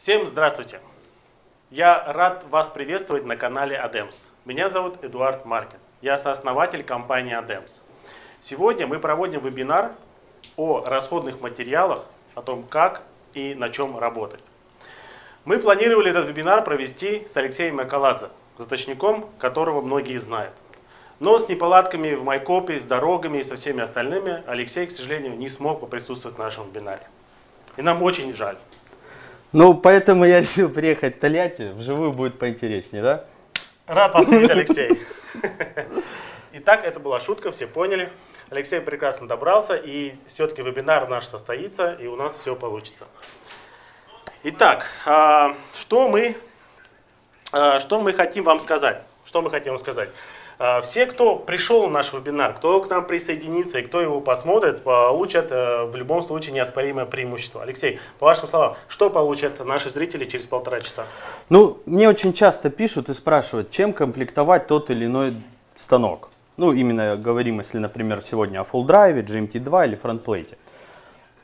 Всем здравствуйте! Я рад вас приветствовать на канале ADEMS. Меня зовут Эдуард Маркин. Я сооснователь компании ADEMS. Сегодня мы проводим вебинар о расходных материалах, о том, как и на чем работать. Мы планировали этот вебинар провести с Алексеем Макаладзе, заточником, которого многие знают. Но с неполадками в Майкопе, с дорогами и со всеми остальными Алексей, к сожалению, не смог поприсутствовать в нашем вебинаре. И нам очень жаль. Ну, поэтому я решил приехать в Тольятти. Вживую будет поинтереснее, да? Рад вас видеть, Алексей. Итак, это была шутка, все поняли. Алексей прекрасно добрался, и все-таки вебинар наш состоится, и у нас все получится. Итак, а, что мы, а, что мы хотим вам сказать? Что мы хотим вам сказать? А, все, кто пришел на наш вебинар, кто к нам присоединится и кто его посмотрит, получат э, в любом случае неоспоримое преимущество. Алексей, по вашим словам, что получат наши зрители через полтора часа? Ну, мне очень часто пишут и спрашивают, чем комплектовать тот или иной станок. Ну, именно говорим, если, например, сегодня о Full Drive, GMT2 или фронтплейте.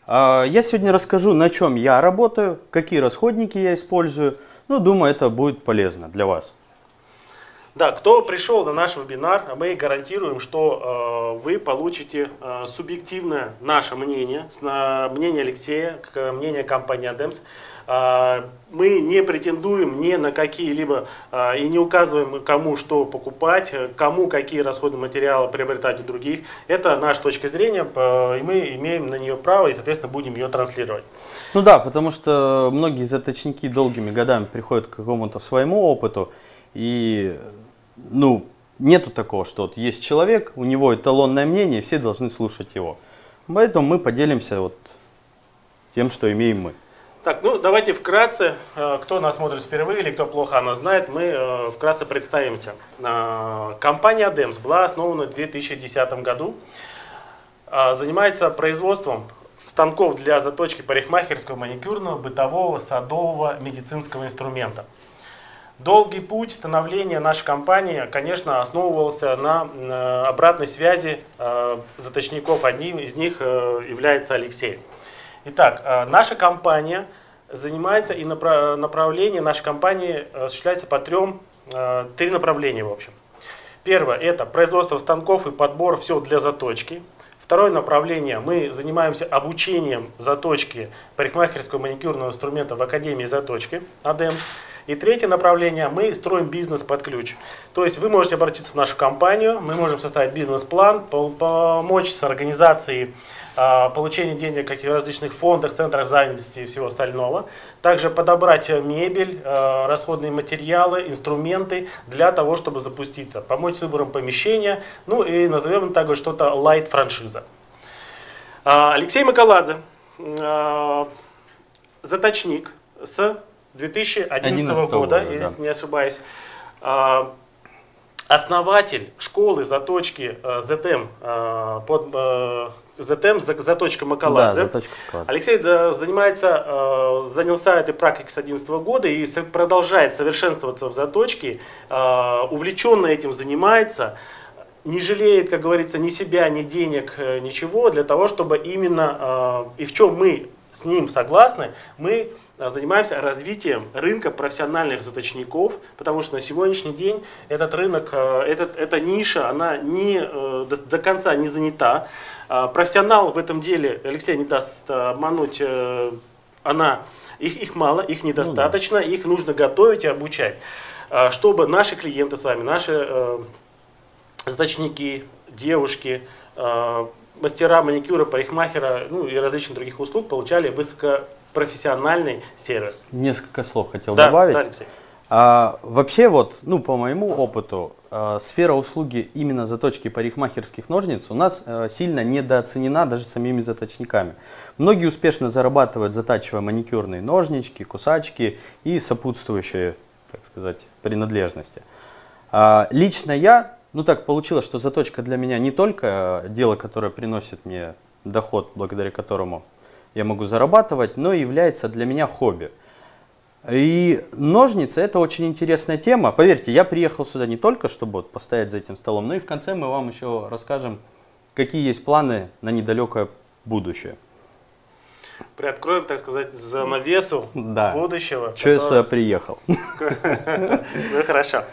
Я сегодня расскажу, на чем я работаю, какие расходники я использую. Ну, думаю, это будет полезно для вас. Да, кто пришел на наш вебинар, мы гарантируем, что э, вы получите э, субъективное наше мнение, мнение Алексея, мнение компании ADEMS. Э, мы не претендуем ни на какие-либо э, и не указываем, кому что покупать, кому какие расходные материалы приобретать у других. Это наша точка зрения, э, и мы имеем на нее право и, соответственно, будем ее транслировать. Ну да, потому что многие заточники долгими годами приходят к какому-то своему опыту, и ну, нету такого, что вот есть человек, у него эталонное мнение, все должны слушать его. Поэтому мы поделимся вот тем, что имеем мы. Так, ну давайте вкратце, э, кто нас смотрит впервые или кто плохо нас знает, мы э, вкратце представимся. Э, компания ADEMS была основана в 2010 году, занимается производством станков для заточки парикмахерского, маникюрного, бытового, садового, медицинского инструмента. Долгий путь становления нашей компании, конечно, основывался на э, обратной связи э, заточников. Одним из них э, является Алексей. Итак, наша компания занимается и направление нашей компании осуществляется по трем, три направления в общем. Первое – это производство станков и подбор все для заточки. Второе направление – мы занимаемся обучением заточки парикмахерского маникюрного инструмента в Академии заточки АДЭМ. И третье направление, мы строим бизнес под ключ. То есть вы можете обратиться в нашу компанию, мы можем составить бизнес-план, помочь с организацией а, получения денег в различных фондах, центрах занятости и всего остального. Также подобрать мебель, а, расходные материалы, инструменты для того, чтобы запуститься. Помочь с выбором помещения, ну и назовем также что-то лайт-франшиза. А, Алексей Макаладзе, заточник с 2011 года, года, если не ошибаюсь. А, основатель школы заточки э, ZM э, под ZM, заточка Макаладзе. Да, заточка Макаладзе. Алексей занимается, э, занялся этой практикой с 2011 года и продолжает совершенствоваться в заточке, увлеченно этим занимается не жалеет, как говорится, ни себя, ни денег, ничего, для того, чтобы именно, и в чем мы с ним согласны, мы занимаемся развитием рынка профессиональных заточников, потому что на сегодняшний день этот рынок, а, этот, эта ниша, она не, э, до, до конца не занята. А, профессионал в этом деле, Алексей не даст обмануть, э, она, их, их мало, их недостаточно, ну, да. их нужно готовить и обучать, чтобы наши клиенты с вами, наши э, заточники, девушки, мастера маникюра, парикмахера ну, и различных других услуг получали высокопрофессиональный сервис. Несколько слов хотел да, добавить. Да, Алексей. А, вообще вот, ну по моему опыту, а, сфера услуги именно заточки парикмахерских ножниц у нас а, сильно недооценена даже самими заточниками. Многие успешно зарабатывают затачивая маникюрные ножнички, кусачки и сопутствующие, так сказать, принадлежности. А, лично я ну так получилось, что заточка для меня не только дело, которое приносит мне доход, благодаря которому я могу зарабатывать, но является для меня хобби. И ножницы это очень интересная тема. Поверьте, я приехал сюда не только, чтобы вот постоять за этим столом, но и в конце мы вам еще расскажем, какие есть планы на недалекое будущее. приоткроем, так сказать, занавесу да. будущего. Че я сюда приехал? Ну хорошо.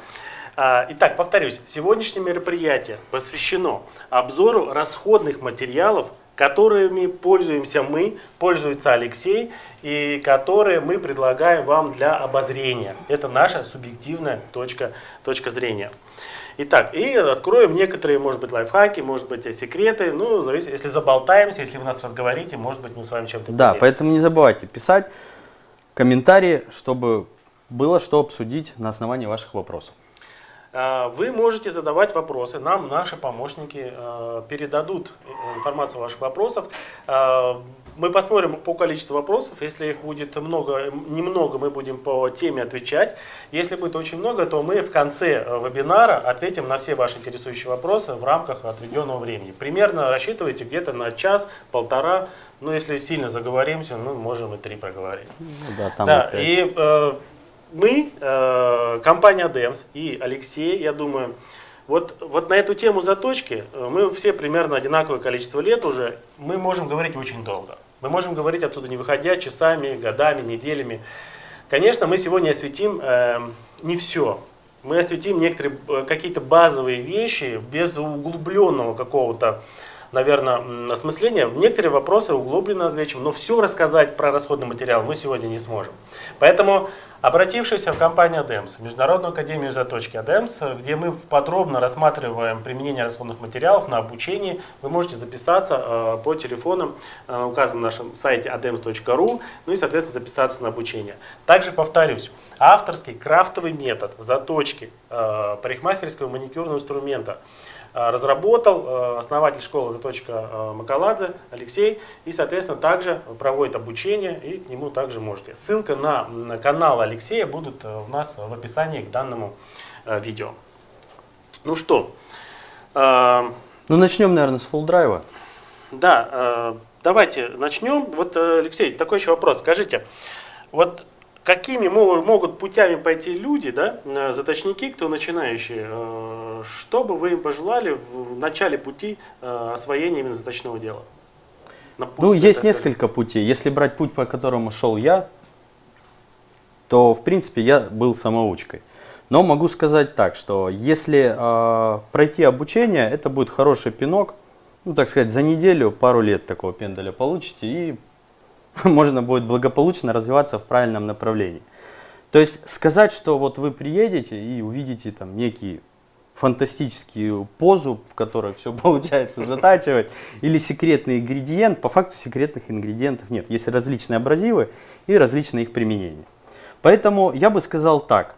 А, итак, повторюсь, сегодняшнее мероприятие посвящено обзору расходных материалов, которыми пользуемся мы, пользуется Алексей, и которые мы предлагаем вам для обозрения. Это наша субъективная точка, точка зрения. Итак, и откроем некоторые, может быть, лайфхаки, может быть, секреты. Ну, зависит, если заболтаемся, если вы нас разговорите, может быть, мы с вами чем-то Да, поэтому не забывайте писать комментарии, чтобы было что обсудить на основании ваших вопросов. А, вы можете задавать вопросы, нам наши помощники а, передадут информацию ваших вопросов. А, мы посмотрим по количеству вопросов. Если их будет много, немного, мы будем по теме отвечать. Если будет очень много, то мы в конце э, вебинара ответим на все ваши интересующие вопросы в рамках отведенного времени. Примерно рассчитывайте где-то на час, полтора. Ну, если сильно заговоримся, ну, можем и три проговорить. Ну, да, там да, и э, мы, э, компания DEMS и Алексей, я думаю, вот, вот на эту тему заточки э, мы все примерно одинаковое количество лет уже, мы можем говорить очень долго. Мы можем говорить отсюда не выходя часами, годами, неделями. Конечно, мы сегодня осветим э, не все. Мы осветим некоторые э, какие-то базовые вещи без углубленного какого-то наверное, осмысления. Некоторые вопросы углубленно озвучим, но все рассказать про расходный материал мы сегодня не сможем. Поэтому, обратившись в компанию ADEMS, Международную академию заточки ADEMS, где мы подробно рассматриваем применение расходных материалов на обучение, вы можете записаться э, по телефонам, э, указанным на нашем сайте adems.ru, ну и, соответственно, записаться на обучение. Также повторюсь, авторский крафтовый метод заточки э, парикмахерского маникюрного инструмента – разработал э, основатель школы заточка э, Макаладзе Алексей и, соответственно, также проводит обучение и к нему также можете. Ссылка на канал Алексея будут у нас в описании к данному видео. Ну что? Ну начнем, наверное, с фулл-драйва. Да, давайте начнем. Вот, Алексей, такой еще вопрос. Скажите, вот какими могут путями пойти люди, да, заточники, кто начинающие, э, что бы вы им пожелали в начале пути э, освоения именно заточного дела? ну, есть несколько путей. Если брать путь, по которому шел я, то, в принципе, я был самоучкой. Но могу сказать так, что если э, пройти обучение, это будет хороший пинок, ну, так сказать, за неделю, пару лет такого пендаля получите, и можно будет благополучно развиваться в правильном направлении. То есть сказать, что вот вы приедете и увидите там некие фантастические позу, в которой все получается затачивать, или секретный ингредиент, по факту секретных ингредиентов нет. Есть различные абразивы и различные их применения. Поэтому я бы сказал так.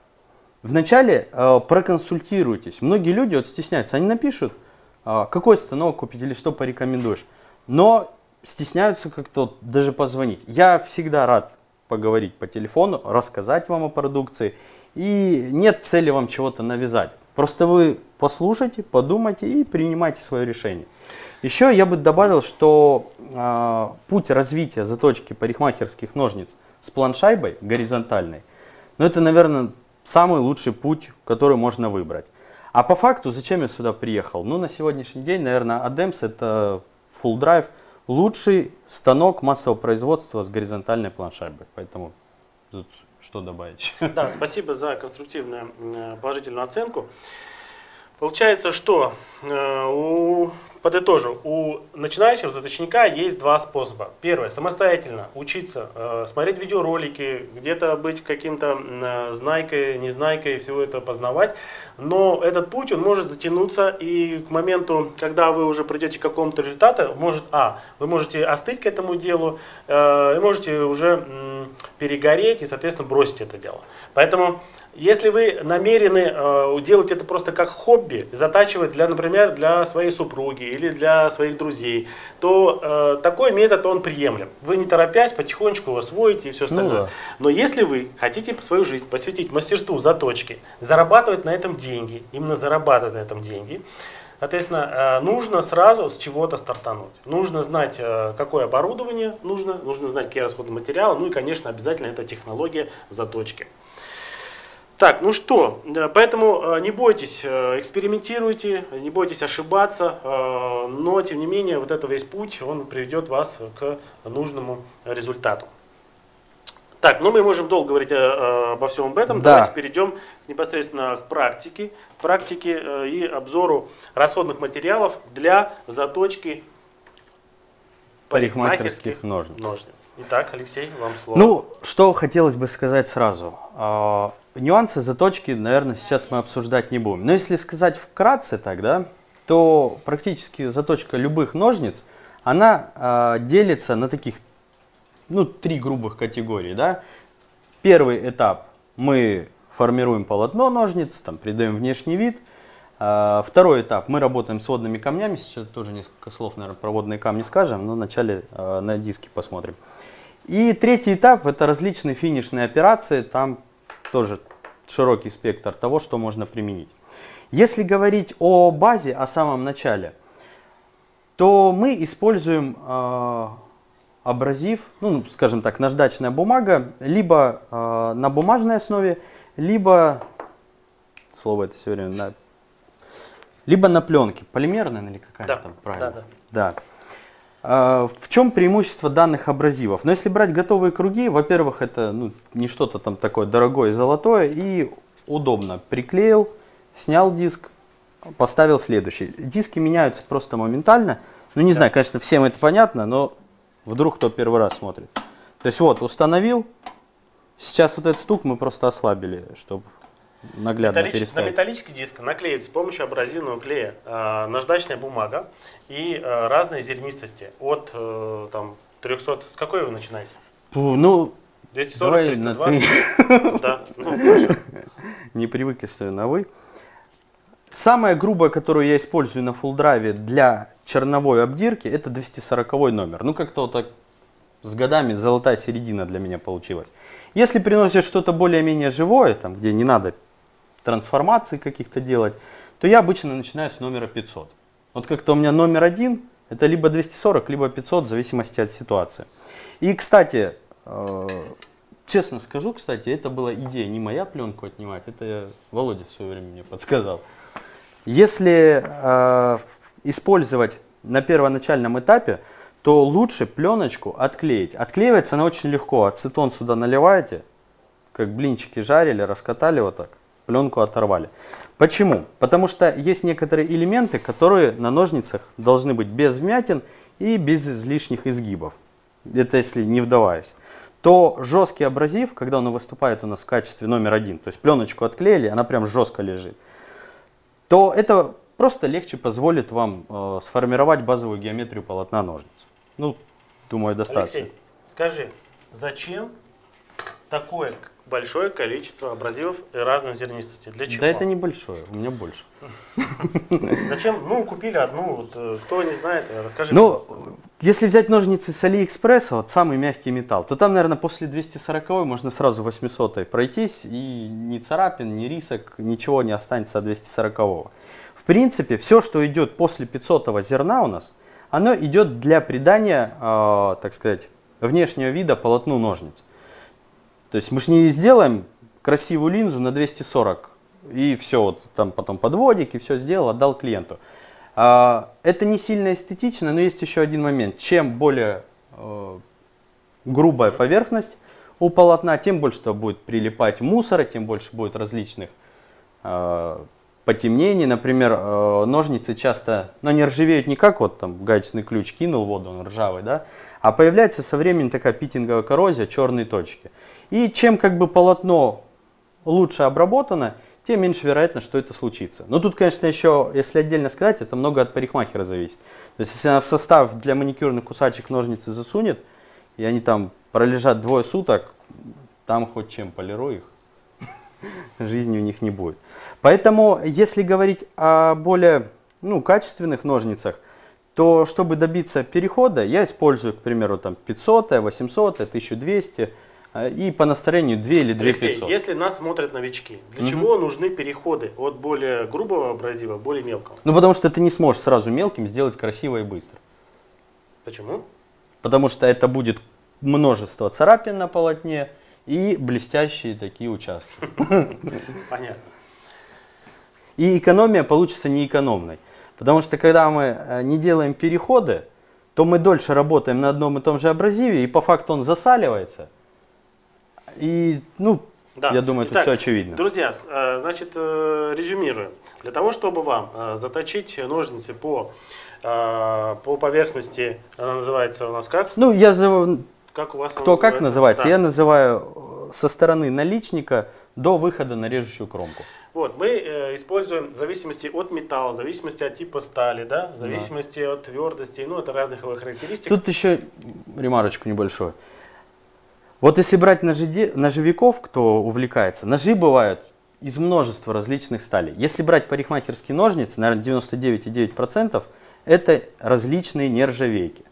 Вначале э, проконсультируйтесь. Многие люди вот стесняются, они напишут, э, какой станок купить или что порекомендуешь. Но стесняются как-то даже позвонить. Я всегда рад поговорить по телефону, рассказать вам о продукции. И нет цели вам чего-то навязать. Просто вы послушайте, подумайте и принимайте свое решение. Еще я бы добавил, что э, путь развития заточки парикмахерских ножниц с планшайбой горизонтальной, ну это, наверное, самый лучший путь, который можно выбрать. А по факту, зачем я сюда приехал? Ну, на сегодняшний день, наверное, ADEMS это full drive – лучший станок массового производства с горизонтальной планшайбой. Поэтому тут что добавить? Да, спасибо за конструктивную положительную оценку. Получается, что э, у Подытожу, у начинающего заточника есть два способа. Первое, самостоятельно учиться, э, смотреть видеоролики, где-то быть каким-то э, знайкой, незнайкой, всего это познавать. Но этот путь, он может затянуться, и к моменту, когда вы уже придете к какому-то результату, может, а, вы можете остыть к этому делу, и можете уже перегореть и, соответственно, бросить это дело. Поэтому если вы намерены э, делать это просто как хобби, затачивать, для, например, для своей супруги или для своих друзей, то э, такой метод он приемлем. Вы не торопясь, потихонечку освоите и все остальное. Ну, да. Но если вы хотите свою жизнь посвятить мастерству заточки, зарабатывать на этом деньги, именно зарабатывать на этом деньги, Соответственно, э, нужно сразу с чего-то стартануть. Нужно знать, э, какое оборудование нужно, нужно знать, какие расходные материалы, ну и, конечно, обязательно это технология заточки. Так, ну что, поэтому не бойтесь, экспериментируйте, не бойтесь ошибаться, но тем не менее вот этот весь путь, он приведет вас к нужному результату. Так, ну мы можем долго говорить обо всем об этом. Да. Давайте перейдем непосредственно к практике, практике и обзору расходных материалов для заточки парикмахерских ножниц. ножниц. Итак, Алексей, вам слово. Ну, что хотелось бы сказать сразу. Нюансы заточки, наверное, сейчас мы обсуждать не будем. Но если сказать вкратце тогда, то практически заточка любых ножниц, она а, делится на таких, ну, три грубых категории, да. Первый этап мы формируем полотно ножниц, там, придаем внешний вид – а, второй этап. Мы работаем с водными камнями. Сейчас тоже несколько слов, наверное, про водные камни скажем, но вначале а, на диски посмотрим. И третий этап – это различные финишные операции. Там тоже широкий спектр того, что можно применить. Если говорить о базе, о самом начале, то мы используем э, абразив, ну, скажем так, наждачная бумага, либо э, на бумажной основе, либо, слово это все время на либо на пленке. Полимерная или какая-то да, там правильно? Да, да. да. А, в чем преимущество данных абразивов? Но ну, если брать готовые круги, во-первых, это ну, не что-то там такое дорогое и золотое, и удобно. Приклеил, снял диск, поставил следующий. Диски меняются просто моментально. Ну, не да. знаю, конечно, всем это понятно, но вдруг кто первый раз смотрит. То есть вот, установил. Сейчас вот этот стук мы просто ослабили, чтобы наглядно Металлич... На металлический диск наклеивают с помощью абразивного клея э, наждачная бумага и э, разные зернистости. От э, там, 300... С какой вы начинаете? Ну, 240, 320? Да, ну, Не привыкли, что на вы. Самая грубая, которую я использую на фулл-драйве для черновой обдирки, это 240 номер. Ну, как-то вот так с годами золотая середина для меня получилась. Если приносишь что-то более-менее живое, там, где не надо трансформаций каких-то делать, то я обычно начинаю с номера 500. Вот как-то у меня номер один, это либо 240, либо 500, в зависимости от ситуации. И, кстати, э, честно скажу, кстати, это была идея не моя пленку отнимать, это Володя в свое время мне подсказал. Если э, использовать на первоначальном этапе, то лучше пленочку отклеить. Отклеивается она очень легко. Ацетон сюда наливаете, как блинчики жарили, раскатали вот так пленку оторвали. Почему? Потому что есть некоторые элементы, которые на ножницах должны быть без вмятин и без излишних изгибов. Это если не вдаваясь. То жесткий абразив, когда он выступает у нас в качестве номер один, то есть пленочку отклеили, она прям жестко лежит, то это просто легче позволит вам э, сформировать базовую геометрию полотна ножниц. Ну, думаю, достаточно. Алексей, скажи, зачем такое большое количество абразивов разных зернистостей. Для чего? Да это небольшое, у меня больше. Зачем? Ну, купили одну, вот, э, кто не знает, расскажи, Ну, если взять ножницы с Алиэкспресса, вот самый мягкий металл, то там, наверное, после 240 можно сразу 800 пройтись, и ни царапин, ни рисок, ничего не останется от 240 -го. В принципе, все, что идет после 500 зерна у нас, оно идет для придания, э, так сказать, внешнего вида полотну ножниц. То есть мы же не сделаем красивую линзу на 240 и все, вот там потом подводик и все сделал, отдал клиенту. А, это не сильно эстетично, но есть еще один момент. Чем более э, грубая поверхность у полотна, тем больше -то будет прилипать мусора, тем больше будет различных э, потемнений. Например, э, ножницы часто, но не ржавеют не как вот там гаечный ключ кинул воду, он ржавый, да, а появляется со временем такая питинговая коррозия, черные точки. И чем как бы полотно лучше обработано, тем меньше вероятно, что это случится. Но тут, конечно, еще, если отдельно сказать, это много от парикмахера зависит. То есть, если она в состав для маникюрных кусачек ножницы засунет, и они там пролежат двое суток, там хоть чем полируй их, жизни у них не будет. Поэтому, если говорить о более ну, качественных ножницах, то чтобы добиться перехода, я использую, к примеру, там 500, 800, 1200, а, и по настроению 2 или 2 Алексей, 500. если нас смотрят новички, для угу. чего нужны переходы от более грубого абразива к более мелкому? Ну, потому что ты не сможешь сразу мелким сделать красиво и быстро. Почему? Потому что это будет множество царапин на полотне, и блестящие такие участки. Понятно. И экономия получится неэкономной. Потому что когда мы э, не делаем переходы, то мы дольше работаем на одном и том же абразиве, и по факту он засаливается. И, ну, да. я думаю, Итак, тут все очевидно. Друзья, э, значит, э, резюмируем. Для того, чтобы вам заточить ножницы по, по поверхности, она называется у нас как? Ну, я за... Как у вас Кто называется? как называется? Да. Я называю со стороны наличника до выхода на режущую кромку. Вот, мы э, используем в зависимости от металла, в зависимости от типа стали, да, в зависимости да. от твердости, ну, это разных его характеристик. Тут еще ремарочку небольшую. Вот если брать ножи, ножевиков, кто увлекается, ножи бывают из множества различных сталей. Если брать парикмахерские ножницы, наверное, 99,9% это различные нержавейки.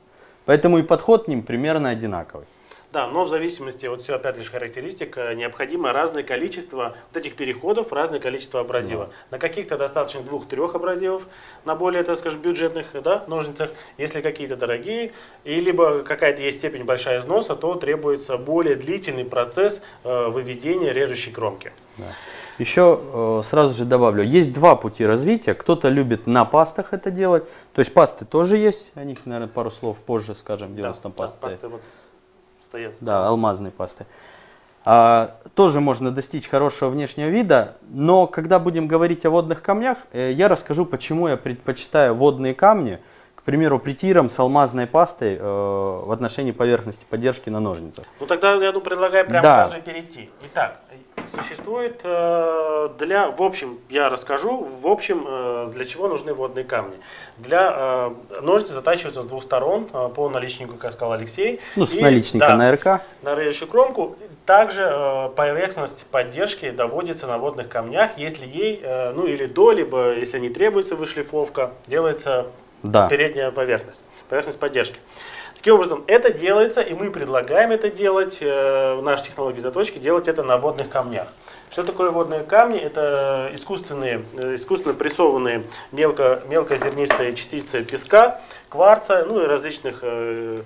Поэтому и подход к ним примерно одинаковый. Да, но в зависимости от все опять лишь характеристик э, необходимо разное количество вот этих переходов, разное количество абразива. Да. На каких-то достаточно двух-трех абразивов, на более, так скажем, бюджетных да, ножницах. Если какие-то дорогие, и либо какая-то есть степень большая износа, то требуется более длительный процесс э, выведения режущей кромки. Да. Еще э, сразу же добавлю, есть два пути развития. Кто-то любит на пастах это делать. То есть пасты тоже есть, о них, наверное, пару слов позже скажем, делать да, там пасты. Пасты вот стоят. Да, алмазные пасты. А, тоже можно достичь хорошего внешнего вида, но когда будем говорить о водных камнях, э, я расскажу, почему я предпочитаю водные камни, к примеру, притиром с алмазной пастой э, в отношении поверхности поддержки на ножницах. Ну тогда я предлагаю прямо да. сразу и перейти. Итак, Существует э, для, в общем, я расскажу, в общем, э, для чего нужны водные камни. Для э, ножницы затачиваются с двух сторон по наличнику, как сказал Алексей. Ну, с и, наличника да, на РК. На режущую кромку. Также поверхность поддержки доводится на водных камнях, если ей, ну или до, либо если не требуется вышлифовка, делается да. передняя поверхность, поверхность поддержки. Таким образом, это делается, и мы предлагаем это делать, э, нашей технологии заточки, делать это на водных камнях. Что такое водные камни? Это искусственные, э, искусственно прессованные мелко, мелкозернистые частицы песка, кварца, ну и различных э,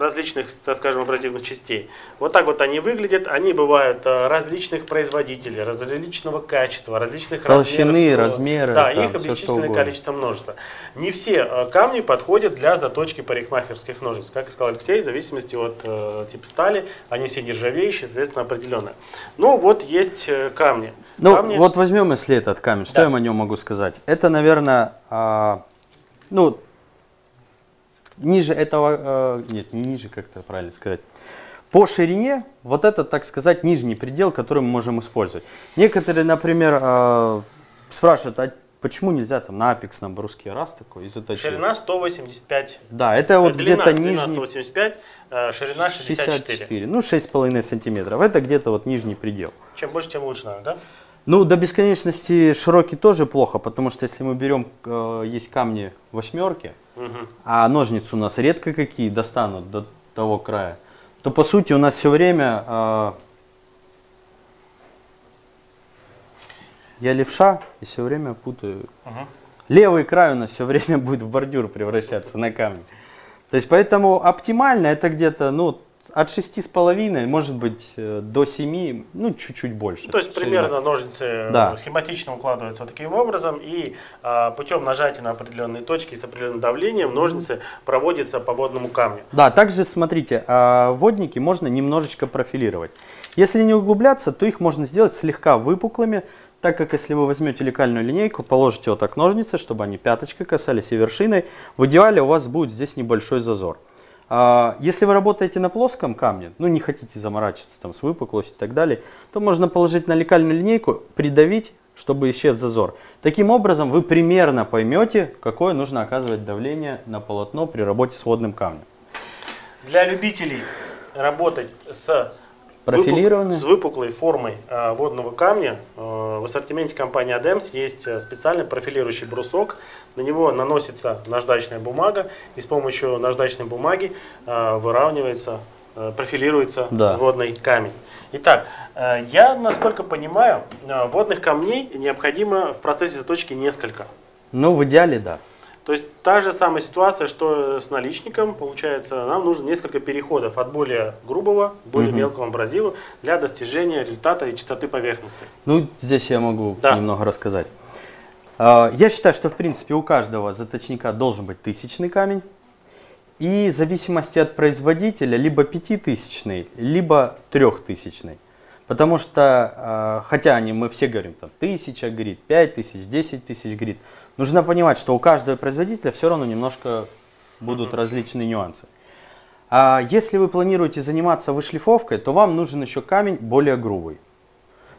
различных, так скажем, абразивных частей. Вот так вот они выглядят. Они бывают э, различных производителей, различного качества, различных Толщины, размеры. Да, там, их бесчисленное количество множество. Не все э, камни подходят для заточки парикмахерских ножниц. Как и сказал Алексей, в зависимости от э, типа стали, они все нержавеющие, соответственно, определенные. Ну, вот есть э, камни. Ну, камни... вот возьмем если этот камень. Что да. я о нем могу сказать? Это, наверное, а, ну, ниже этого, э, нет, не ниже, как это правильно сказать, по ширине, вот это, так сказать, нижний предел, который мы можем использовать. Некоторые, например, э, спрашивают, а почему нельзя там на Apex, на бруске раз такой и заточить? Ширина 185. Да, это вот где-то нижний. Длина 185, э, ширина 64. 64. Ну, 6,5 сантиметров. Это где-то вот нижний предел. Чем больше, тем лучше, наверное, да? Ну, до бесконечности широкий тоже плохо, потому что если мы берем, есть камни восьмерки, угу. а ножницы у нас редко какие достанут до того края, то по сути у нас все время... Э, я левша и все время путаю. Угу. Левый край у нас все время будет в бордюр превращаться на камни. То есть поэтому оптимально это где-то, ну, от 6,5, может быть, э, до 7, ну, чуть-чуть больше. То есть, ширина. примерно ножницы э, да. схематично укладываются вот таким образом, и а, путем нажатия на определенные точки с определенным давлением ножницы проводятся по водному камню. Да, также, смотрите, а, водники можно немножечко профилировать. Если не углубляться, то их можно сделать слегка выпуклыми, так как если вы возьмете лекальную линейку, положите вот так ножницы, чтобы они пяточкой касались и вершиной, в идеале у вас будет здесь небольшой зазор. А, если вы работаете на плоском камне, ну не хотите заморачиваться там с выпуклостью и так далее, то можно положить на лекальную линейку, придавить, чтобы исчез зазор. Таким образом вы примерно поймете, какое нужно оказывать давление на полотно при работе с водным камнем. Для любителей работать с Профилированный. Выпук, с выпуклой формой э, водного камня э, в ассортименте компании ADEMS есть э, специальный профилирующий брусок. На него наносится наждачная бумага, и с помощью наждачной бумаги выравнивается, профилируется да. водный камень. Итак, я, насколько понимаю, водных камней необходимо в процессе заточки несколько. Ну, в идеале, да. То есть та же самая ситуация, что с наличником, получается, нам нужно несколько переходов от более грубого к более угу. мелкому абразиву для достижения результата и чистоты поверхности. Ну, здесь я могу да. немного рассказать. А, я считаю, что в принципе у каждого заточника должен быть тысячный камень. И в зависимости от производителя либо пятитысячный, либо трехтысячный. Потому что, а, хотя они, мы все говорим, там, тысяча грит, пять тысяч, десять тысяч грит, нужно понимать, что у каждого производителя все равно немножко будут различные нюансы. А если вы планируете заниматься вышлифовкой, то вам нужен еще камень более грубый.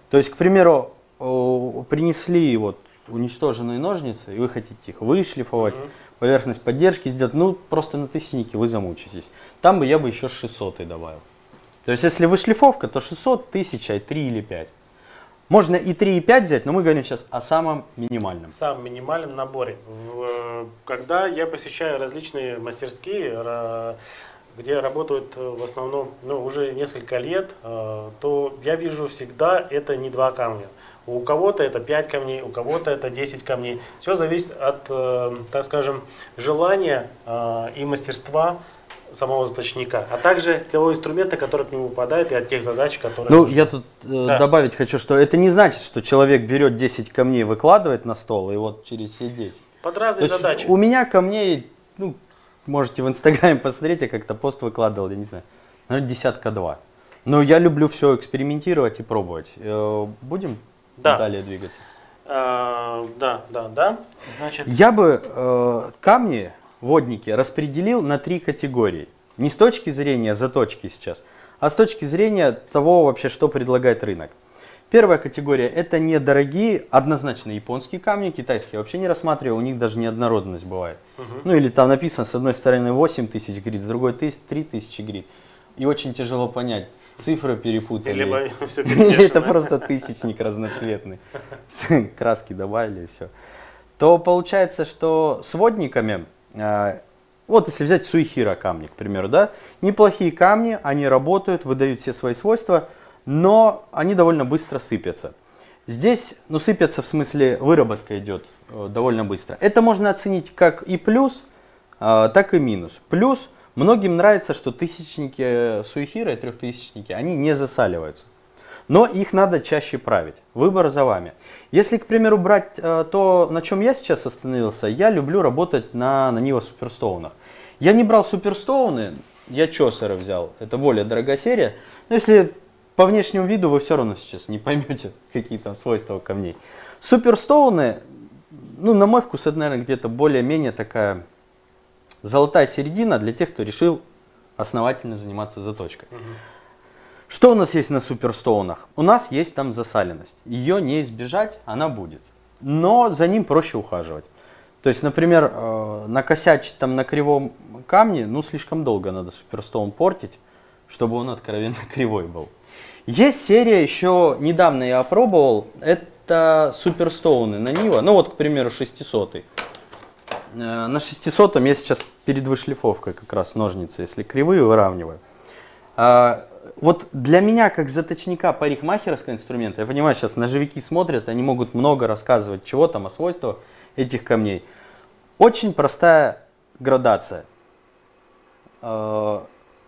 То есть, к примеру, принесли вот уничтоженные ножницы, и вы хотите их вышлифовать, mm-hmm. поверхность поддержки сделать, ну просто на тысячнике вы замучитесь. Там бы я бы еще 600 и добавил. То есть, если вышлифовка, то 600, 1000, и 3 или 5. Можно и 3, и 5 взять, но мы говорим сейчас о самом минимальном. Самом минимальном наборе. В, когда я посещаю различные мастерские, где работают э, в основном ну, уже несколько лет, э, то я вижу всегда это не два камня. У кого-то это 5 камней, у кого-то это 10 камней. Все зависит от, э, так скажем, желания и мастерства самого заточника, а также того инструмента, который к нему попадает, и от тех задач, которые... Ну, нужны. я тут э, да. добавить хочу, что это не значит, что человек берет 10 камней, выкладывает на стол, и вот через все 10. Под разные То задачи. У меня камней, ну, можете в Инстаграме посмотреть, я как-то пост выкладывал, я не знаю, наверное, десятка два. Но я люблю все экспериментировать и пробовать. Э, будем да. далее двигаться? А, да, да, да. Значит... Я бы э, камни водники распределил на три категории. Не с точки зрения заточки сейчас, а с точки зрения того вообще, что предлагает рынок. Первая категория это недорогие, однозначно японские камни, китайские вообще не рассматриваю, у них даже неоднородность бывает. Угу. Ну или там написано с одной стороны 8 тысяч грит, с другой 3 тысячи грит. И очень тяжело понять, цифры перепутали. Либо все Это просто тысячник разноцветный. Краски добавили и все. То получается, что с водниками вот если взять суихира камни, к примеру, да, неплохие камни, они работают, выдают все свои свойства, но они довольно быстро сыпятся. Здесь, ну, сыпятся в смысле выработка идет э, довольно быстро. Это можно оценить как и плюс, э, так и минус. Плюс, многим нравится, что тысячники суихира и трехтысячники, они не засаливаются. Но их надо чаще править. Выбор за вами. Если, к примеру, брать э, то, на чем я сейчас остановился, я люблю работать на, на Нива Суперстоунах. Я не брал Суперстоуны, я Чосера взял. Это более дорогая серия. Но если по внешнему виду вы все равно сейчас не поймете, какие там свойства камней. Суперстоуны, ну, на мой вкус, это, наверное, где-то более-менее такая золотая середина для тех, кто решил основательно заниматься заточкой. Угу. Что у нас есть на суперстоунах? У нас есть там засаленность. Ее не избежать, она будет. Но за ним проще ухаживать. То есть, например, э, накосячить там на кривом камне, ну, слишком долго надо суперстоун портить, чтобы он откровенно кривой был. Есть серия, еще недавно я опробовал, это суперстоуны на Нива, ну вот, к примеру, 600 -й. Э, на 600 я сейчас перед вышлифовкой как раз ножницы, если кривые, выравниваю. Вот для меня, как заточника парикмахерского инструмента, я понимаю, сейчас ножевики смотрят, они могут много рассказывать, чего там, о свойствах этих камней. Очень простая градация. Э,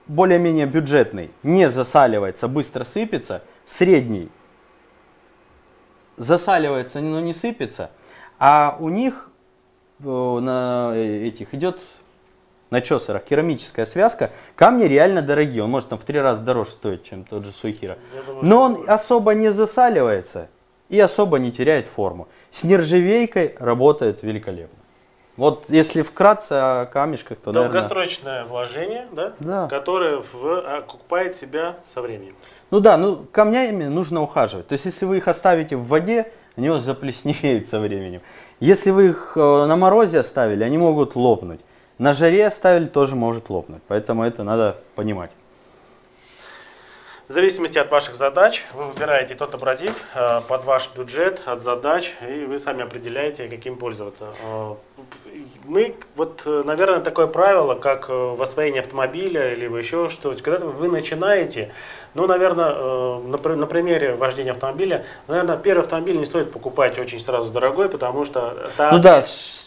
более-менее бюджетный, не засаливается, быстро сыпется. Средний засаливается, но не сыпется. А у них э, на этих идет на чосерах керамическая связка, камни реально дорогие. Он может там в три раза дороже стоить, чем тот же Суихира. Но он особо не засаливается и особо не теряет форму. С нержавейкой работает великолепно. Вот если вкратце о камешках, то Долгосрочное наверное... вложение, да, да. которое в, окупает себя со временем. Ну да, ну камнями нужно ухаживать. То есть если вы их оставите в воде, они у вас заплесневеют со временем. Если вы их э, на морозе оставили, они могут лопнуть. На жаре оставили, тоже может лопнуть. Поэтому это надо понимать. В зависимости от ваших задач вы выбираете тот абразив э, под ваш бюджет, от задач, и вы сами определяете, каким пользоваться. Э, мы, вот, э, наверное, такое правило, как в освоении автомобиля или еще что-то, когда вы начинаете, ну, наверное, на, на примере вождения автомобиля, наверное, первый автомобиль не стоит покупать очень сразу дорогой, потому что... Там, ну да,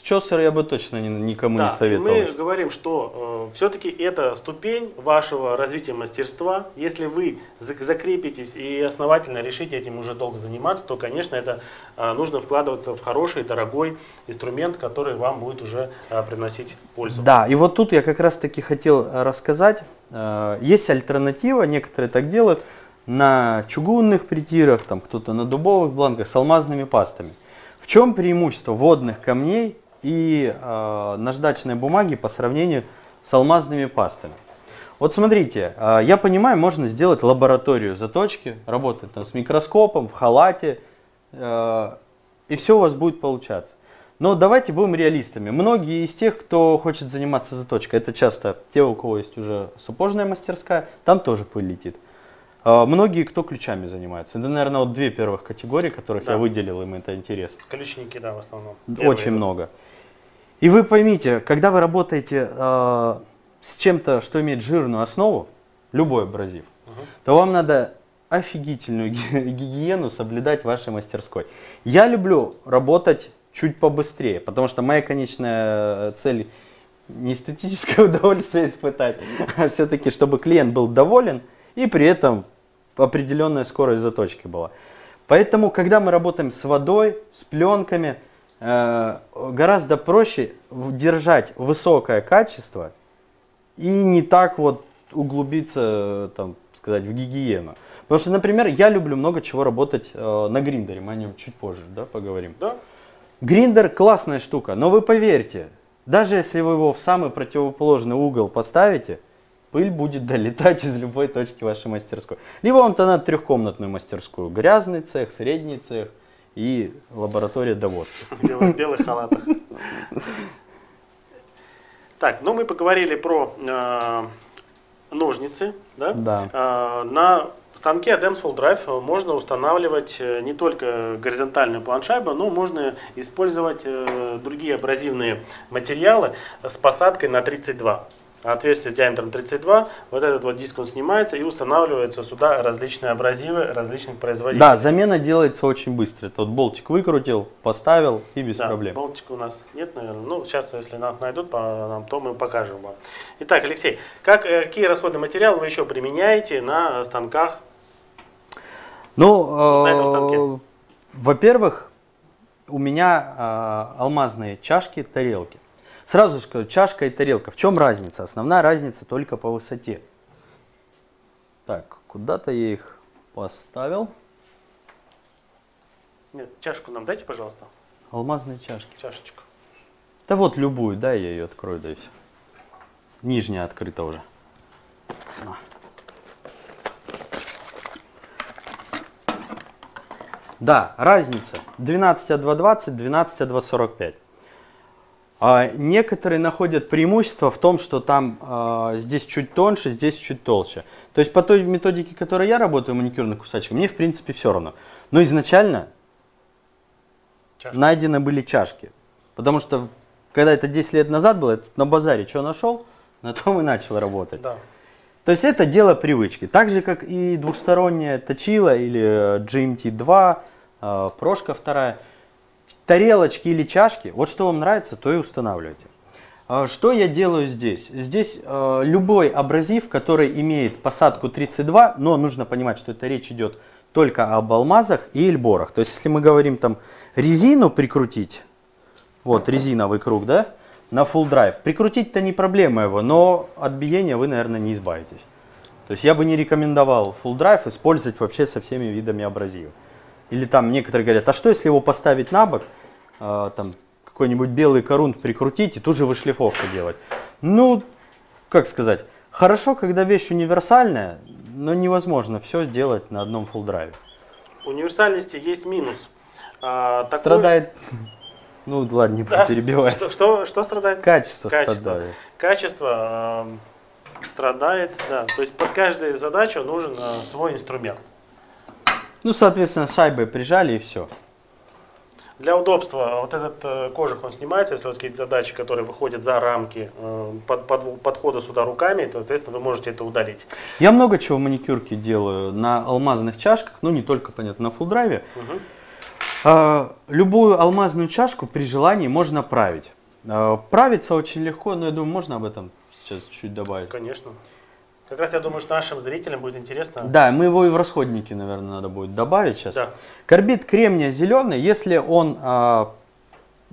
Чосер я бы точно никому да, не советовал. Мы говорим, что э, все-таки это ступень вашего развития мастерства. Если вы закрепитесь и основательно решите этим уже долго заниматься, то, конечно, это э, нужно вкладываться в хороший, дорогой инструмент, который вам будет уже э, приносить пользу. Да, и вот тут я как раз таки хотел рассказать. Э, есть альтернатива, некоторые так делают, на чугунных притирах, там кто-то на дубовых бланках с алмазными пастами. В чем преимущество водных камней и э, наждачной бумаги по сравнению с алмазными пастами. Вот смотрите, э, я понимаю, можно сделать лабораторию заточки, работать там с микроскопом, в халате, э, и все у вас будет получаться. Но давайте будем реалистами. Многие из тех, кто хочет заниматься заточкой, это часто те, у кого есть уже сапожная мастерская, там тоже пыль летит. Многие, кто ключами занимается. Это, наверное, вот две первых категории, которых да. я выделил, им это интересно. Ключники, да, в основном. Первые Очень идут. много. И вы поймите, когда вы работаете э, с чем-то, что имеет жирную основу, любой абразив, угу. то вам надо офигительную гигиену соблюдать в вашей мастерской. Я люблю работать чуть побыстрее, потому что моя конечная цель не эстетическое удовольствие испытать, а все-таки, чтобы клиент был доволен и при этом определенная скорость заточки была. Поэтому, когда мы работаем с водой, с пленками, Э, гораздо проще держать высокое качество и не так вот углубиться, там, сказать, в гигиену. Потому что, например, я люблю много чего работать э, на гриндере, мы о нем чуть позже да, поговорим. Да. Гриндер классная штука, но вы поверьте, даже если вы его в самый противоположный угол поставите, пыль будет долетать из любой точки вашей мастерской. Либо вам-то надо трехкомнатную мастерскую, грязный цех, средний цех – и лаборатория доводки. В белых, халатах. Так, ну мы поговорили про э, ножницы. Да? Да. Э, на станке Adams Full Drive можно устанавливать э, не только горизонтальную планшайбу, но можно использовать э, другие абразивные материалы с посадкой на 32 отверстие с диаметром 32, вот этот вот диск он снимается и устанавливается сюда различные абразивы различных производителей. Да, замена делается очень быстро. Тот болтик выкрутил, поставил и без да, проблем. болтика у нас нет, наверное. Ну, сейчас, если нам найдут, то мы покажем вам. Итак, Алексей, как, э, какие расходные материалы вы еще применяете на станках? Ну, э, во-первых, у меня э, алмазные чашки, тарелки. Сразу же скажу, чашка и тарелка. В чем разница? Основная разница только по высоте. Так, куда-то я их поставил. Нет, чашку нам дайте, пожалуйста. Алмазные чашки. Чашечку. Да вот любую, да, я ее открою, да и все. Нижняя открыта уже. Да, разница. 12 а 220, 12 а 245. А некоторые находят преимущество в том, что там а, здесь чуть тоньше, здесь чуть толще. То есть по той методике, которой я работаю, маникюрных кусачек, мне в принципе все равно. Но изначально чашки. найдены были чашки. Потому что когда это 10 лет назад было, на базаре что нашел, на том и начал работать. Да. То есть это дело привычки. Так же, как и двухсторонняя точила или GMT2, э, прошка вторая – тарелочки или чашки, вот что вам нравится, то и устанавливайте. А, что я делаю здесь? Здесь э, любой абразив, который имеет посадку 32, но нужно понимать, что это речь идет только об алмазах и эльборах. То есть, если мы говорим там резину прикрутить, вот резиновый круг, да, на full drive, прикрутить-то не проблема его, но от биения вы, наверное, не избавитесь. То есть я бы не рекомендовал full drive использовать вообще со всеми видами абразива. Или там некоторые говорят, а что если его поставить на бок, э, там какой-нибудь белый корунт прикрутить и тут же вышлифовку делать. Ну, как сказать, хорошо, когда вещь универсальная, но невозможно все сделать на одном full драйве. Универсальности есть минус. А, такой... Страдает ну ладно, не буду да? перебивать. Что, что, что страдает? Качество, Качество страдает. Качество. страдает, да. То есть под каждую задачу нужен э, свой инструмент. Ну, соответственно, шайбой прижали и все. Для удобства вот этот э, кожух он снимается, если у вас какие-то задачи, которые выходят за рамки э, под, под, подхода сюда руками, то, соответственно, вы можете это удалить. Я много чего в маникюрке делаю на алмазных чашках, ну не только, понятно, на фулл-драйве. Угу. Э, любую алмазную чашку при желании можно править. Э, правится очень легко, но я думаю, можно об этом сейчас чуть добавить. Конечно. Как раз я думаю, что нашим зрителям будет интересно. Да, мы его и в расходнике, наверное, надо будет добавить сейчас. Да. Карбид кремния зеленый, если он а,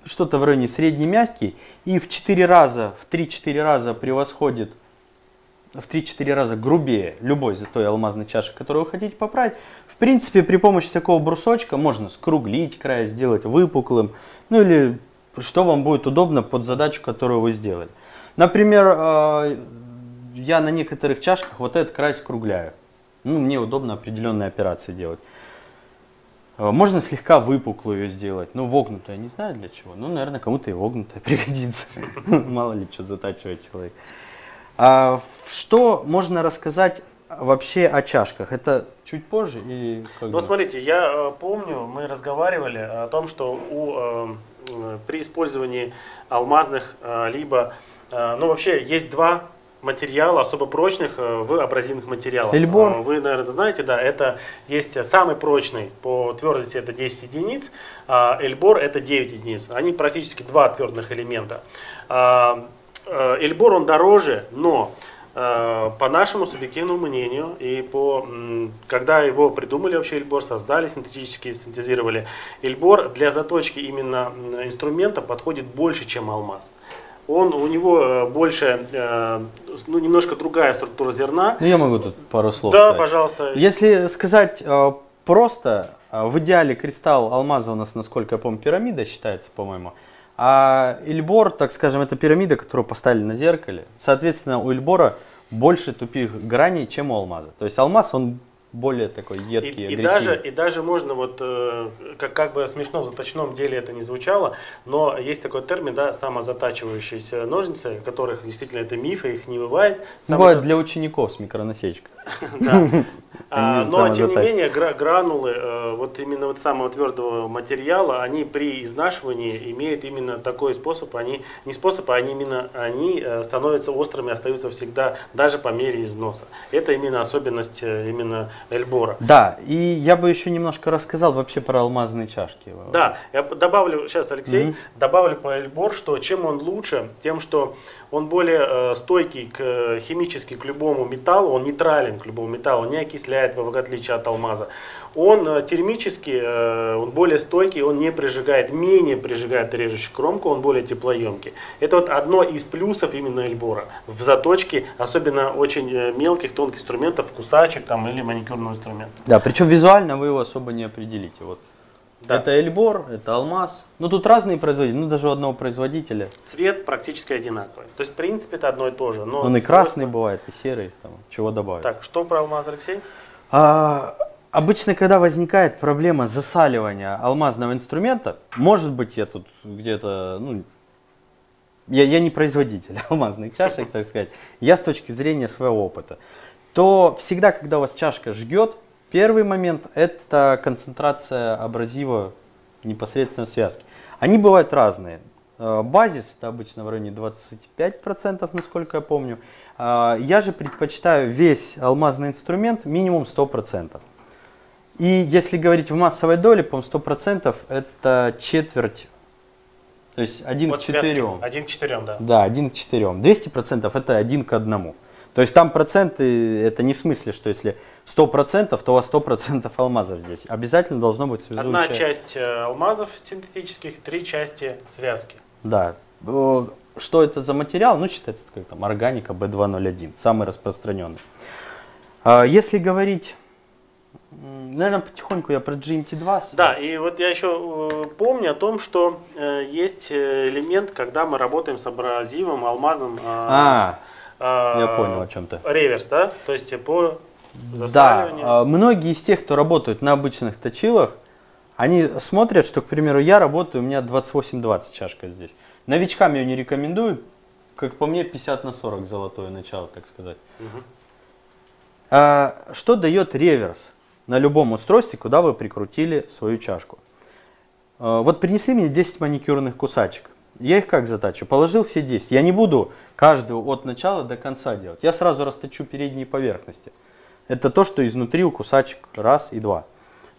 что-то в районе средний мягкий и в 4 раза, в 3-4 раза превосходит, в 3-4 раза грубее любой из той алмазной чаши, которую вы хотите поправить, в принципе, при помощи такого брусочка можно скруглить край, сделать выпуклым, ну или что вам будет удобно под задачу, которую вы сделали. Например, а, я на некоторых чашках вот этот край скругляю. Ну, мне удобно определенные операции делать. Э, можно слегка выпуклую сделать. Ну, вогнутую, я не знаю для чего. Ну, наверное, кому-то и вогнутая пригодится. Мало ли, что затачивает человек. А что можно рассказать вообще о чашках? Это чуть позже? И ну, смотрите, я э, помню, мы разговаривали о том, что у, э, при использовании алмазных, либо, ну, вообще есть два материала особо прочных э, в абразивных материалах. Эльбор. Э, вы, наверное, знаете, да, это есть самый прочный по твердости это 10 единиц, а Эльбор это 9 единиц. Они практически два твердых элемента. А, э, Эльбор он дороже, но по нашему субъективному мнению и по когда его придумали вообще Эльбор, создали синтетически, синтезировали Эльбор для заточки именно инструмента подходит больше, чем алмаз он, у него э, больше, э, ну, немножко другая структура зерна. Ну, я могу тут пару слов Да, сказать. пожалуйста. Если сказать э, просто, в идеале кристалл алмаза у нас, насколько я помню, пирамида считается, по-моему. А Ильбор, так скажем, это пирамида, которую поставили на зеркале. Соответственно, у Ильбора больше тупых граней, чем у алмаза. То есть алмаз, он более такой едкий, и, и даже И даже можно, вот, э, как, как бы смешно в заточном деле это не звучало, но есть такой термин, да, самозатачивающиеся ножницы, которых действительно это мифы, их не бывает. Бывает для учеников с микронасечкой. А, но, тем не менее, гранулы э, вот именно вот самого твердого материала, они при изнашивании имеют именно такой способ, они не способ, а они именно они э, становятся острыми, остаются всегда даже по мере износа. Это именно особенность именно Эльбора. Да, и я бы еще немножко рассказал вообще про алмазные чашки. Да, я добавлю, сейчас, Алексей, добавлю по Эльбор, что чем он лучше, тем, что он более э, стойкий к, химически к любому металлу, он нейтрален к любому металлу, не окисляет, в отличие от алмаза. Он э, термически, э, он более стойкий, он не прижигает, менее прижигает режущую кромку, он более теплоемкий. Это вот одно из плюсов именно Эльбора в заточке, особенно очень э, мелких, тонких инструментов, кусачек там, или маникюрного инструмента. Да, причем визуально вы его особо не определите. Вот. Да. Это Эльбор, это Алмаз. Ну тут разные производители, ну даже у одного производителя. Цвет практически одинаковый. То есть в принципе это одно и то же. Но Он и красный бывает, и серый, там, чего добавить. Так, что про Алмаз, Алексей? А, обычно, когда возникает проблема засаливания алмазного инструмента, может быть я тут где-то, ну, я, я не производитель алмазных чашек, так сказать, я с точки зрения своего опыта, то всегда, когда у вас чашка жгет, Первый момент – это концентрация абразива непосредственно в связке. Они бывают разные. Э, базис – это обычно в районе 25%, насколько я помню. Э, я же предпочитаю весь алмазный инструмент минимум 100%. И если говорить в массовой доле, по 100% это четверть то есть 1 к 4. 1 к 4, да. Да, 1 к 4. 200% это 1 к 1. То есть там проценты, это не в смысле, что если 100%, то у вас 100% алмазов здесь. Обязательно должно быть связующее. Одна часть э, алмазов синтетических, три части связки. Да. Что это за материал? Ну, считается как там органика B201, самый распространенный. А, если говорить Наверное, потихоньку я про GMT2. Да, и вот я еще э, помню о том, что э, есть элемент, когда мы работаем с абразивом, алмазом. А, а, я понял о чем то Реверс, да? То есть по засаливанию. Да, многие из тех, кто работают на обычных точилах, они смотрят, что, к примеру, я работаю, у меня 28-20 чашка здесь. Новичкам я не рекомендую, как по мне, 50 на 40 золотое начало, так сказать. Угу. А, что дает реверс на любом устройстве, куда вы прикрутили свою чашку? А, вот принесли мне 10 маникюрных кусачек. Я их как затачу? Положил все 10. Я не буду каждую от начала до конца делать. Я сразу расточу передние поверхности. Это то, что изнутри у кусачек раз и два.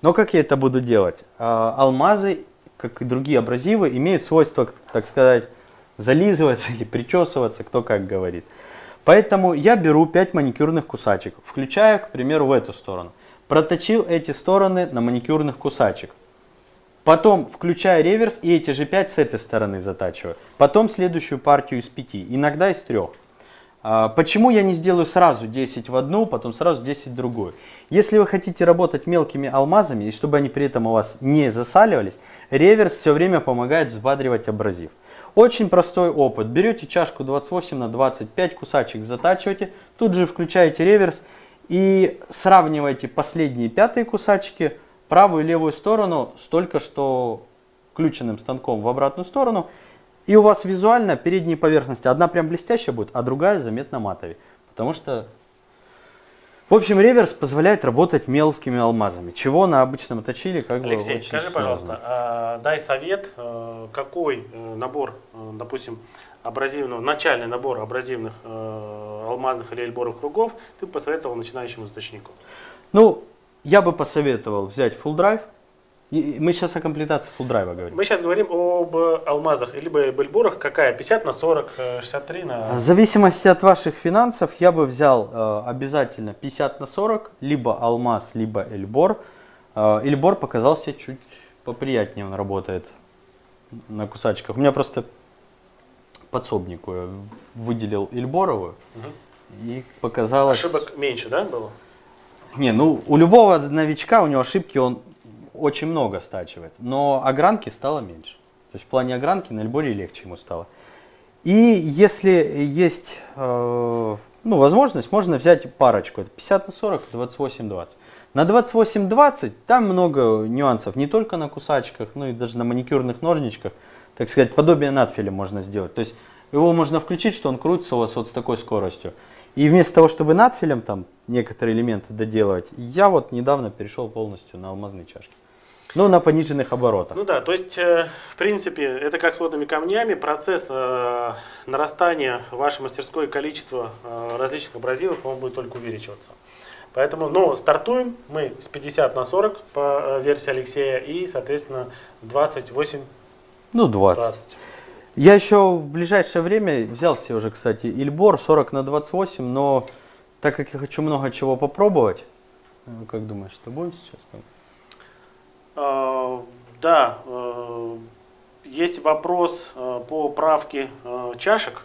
Но как я это буду делать? А, алмазы, как и другие абразивы, имеют свойство, так сказать, зализываться или причесываться, кто как говорит. Поэтому я беру 5 маникюрных кусачек, включаю, к примеру, в эту сторону. Проточил эти стороны на маникюрных кусачек. Потом включаю реверс и эти же 5 с этой стороны затачиваю. Потом следующую партию из 5, иногда из 3. А, почему я не сделаю сразу 10 в одну, потом сразу 10 в другую? Если вы хотите работать мелкими алмазами, и чтобы они при этом у вас не засаливались, реверс все время помогает взбадривать абразив. Очень простой опыт. Берете чашку 28 на 25, кусачек затачиваете, тут же включаете реверс и сравниваете последние пятые кусачки, правую и левую сторону с только что включенным станком в обратную сторону. И у вас визуально передние поверхности, одна прям блестящая будет, а другая заметно матовее. Потому что в общем, реверс позволяет работать мелкими алмазами, чего на обычном точиле как Алексей, бы очень скажи, сложно. пожалуйста, а, дай совет, а, какой э, набор, э, допустим, абразивного, начальный набор абразивных э, алмазных или эльборовых кругов ты посоветовал начинающему заточнику? Ну, я бы посоветовал взять full drive, мы сейчас о комплектации full драйва говорим. Мы сейчас говорим об алмазах, либо бельбурах. Какая? 50 на 40, 63 на... В зависимости от ваших финансов я бы взял э, обязательно 50 на 40, либо алмаз, либо эльбор. Э, эльбор показался чуть поприятнее, он работает на кусачках. У меня просто подсобнику выделил эльборовую, угу. и показалось... Ошибок меньше, да, было? Не, ну у любого новичка, у него ошибки, он очень много стачивает, но огранки стало меньше. То есть в плане огранки на Эльборе легче ему стало. И если есть э, ну, возможность, можно взять парочку. Это 50 на 40, 28 20. На 28 20 там много нюансов, не только на кусачках, но и даже на маникюрных ножничках. Так сказать, подобие надфиля можно сделать. То есть его можно включить, что он крутится у вас вот с такой скоростью. И вместо того, чтобы надфилем там некоторые элементы доделывать, я вот недавно перешел полностью на алмазные чашки. Ну, на пониженных оборотах. Ну да, то есть, э, в принципе, это как с водными камнями, процесс э, нарастания вашей мастерской количества э, различных абразивов, он будет только увеличиваться. Поэтому, ну, стартуем мы с 50 на 40 по версии Алексея и, соответственно, 28. Ну, 20. 20. Я еще в ближайшее время взял себе уже, кстати, Ильбор 40 на 28, но так как я хочу много чего попробовать, как думаешь, что будем сейчас там? А, да, э, есть вопрос э, по правке э, чашек.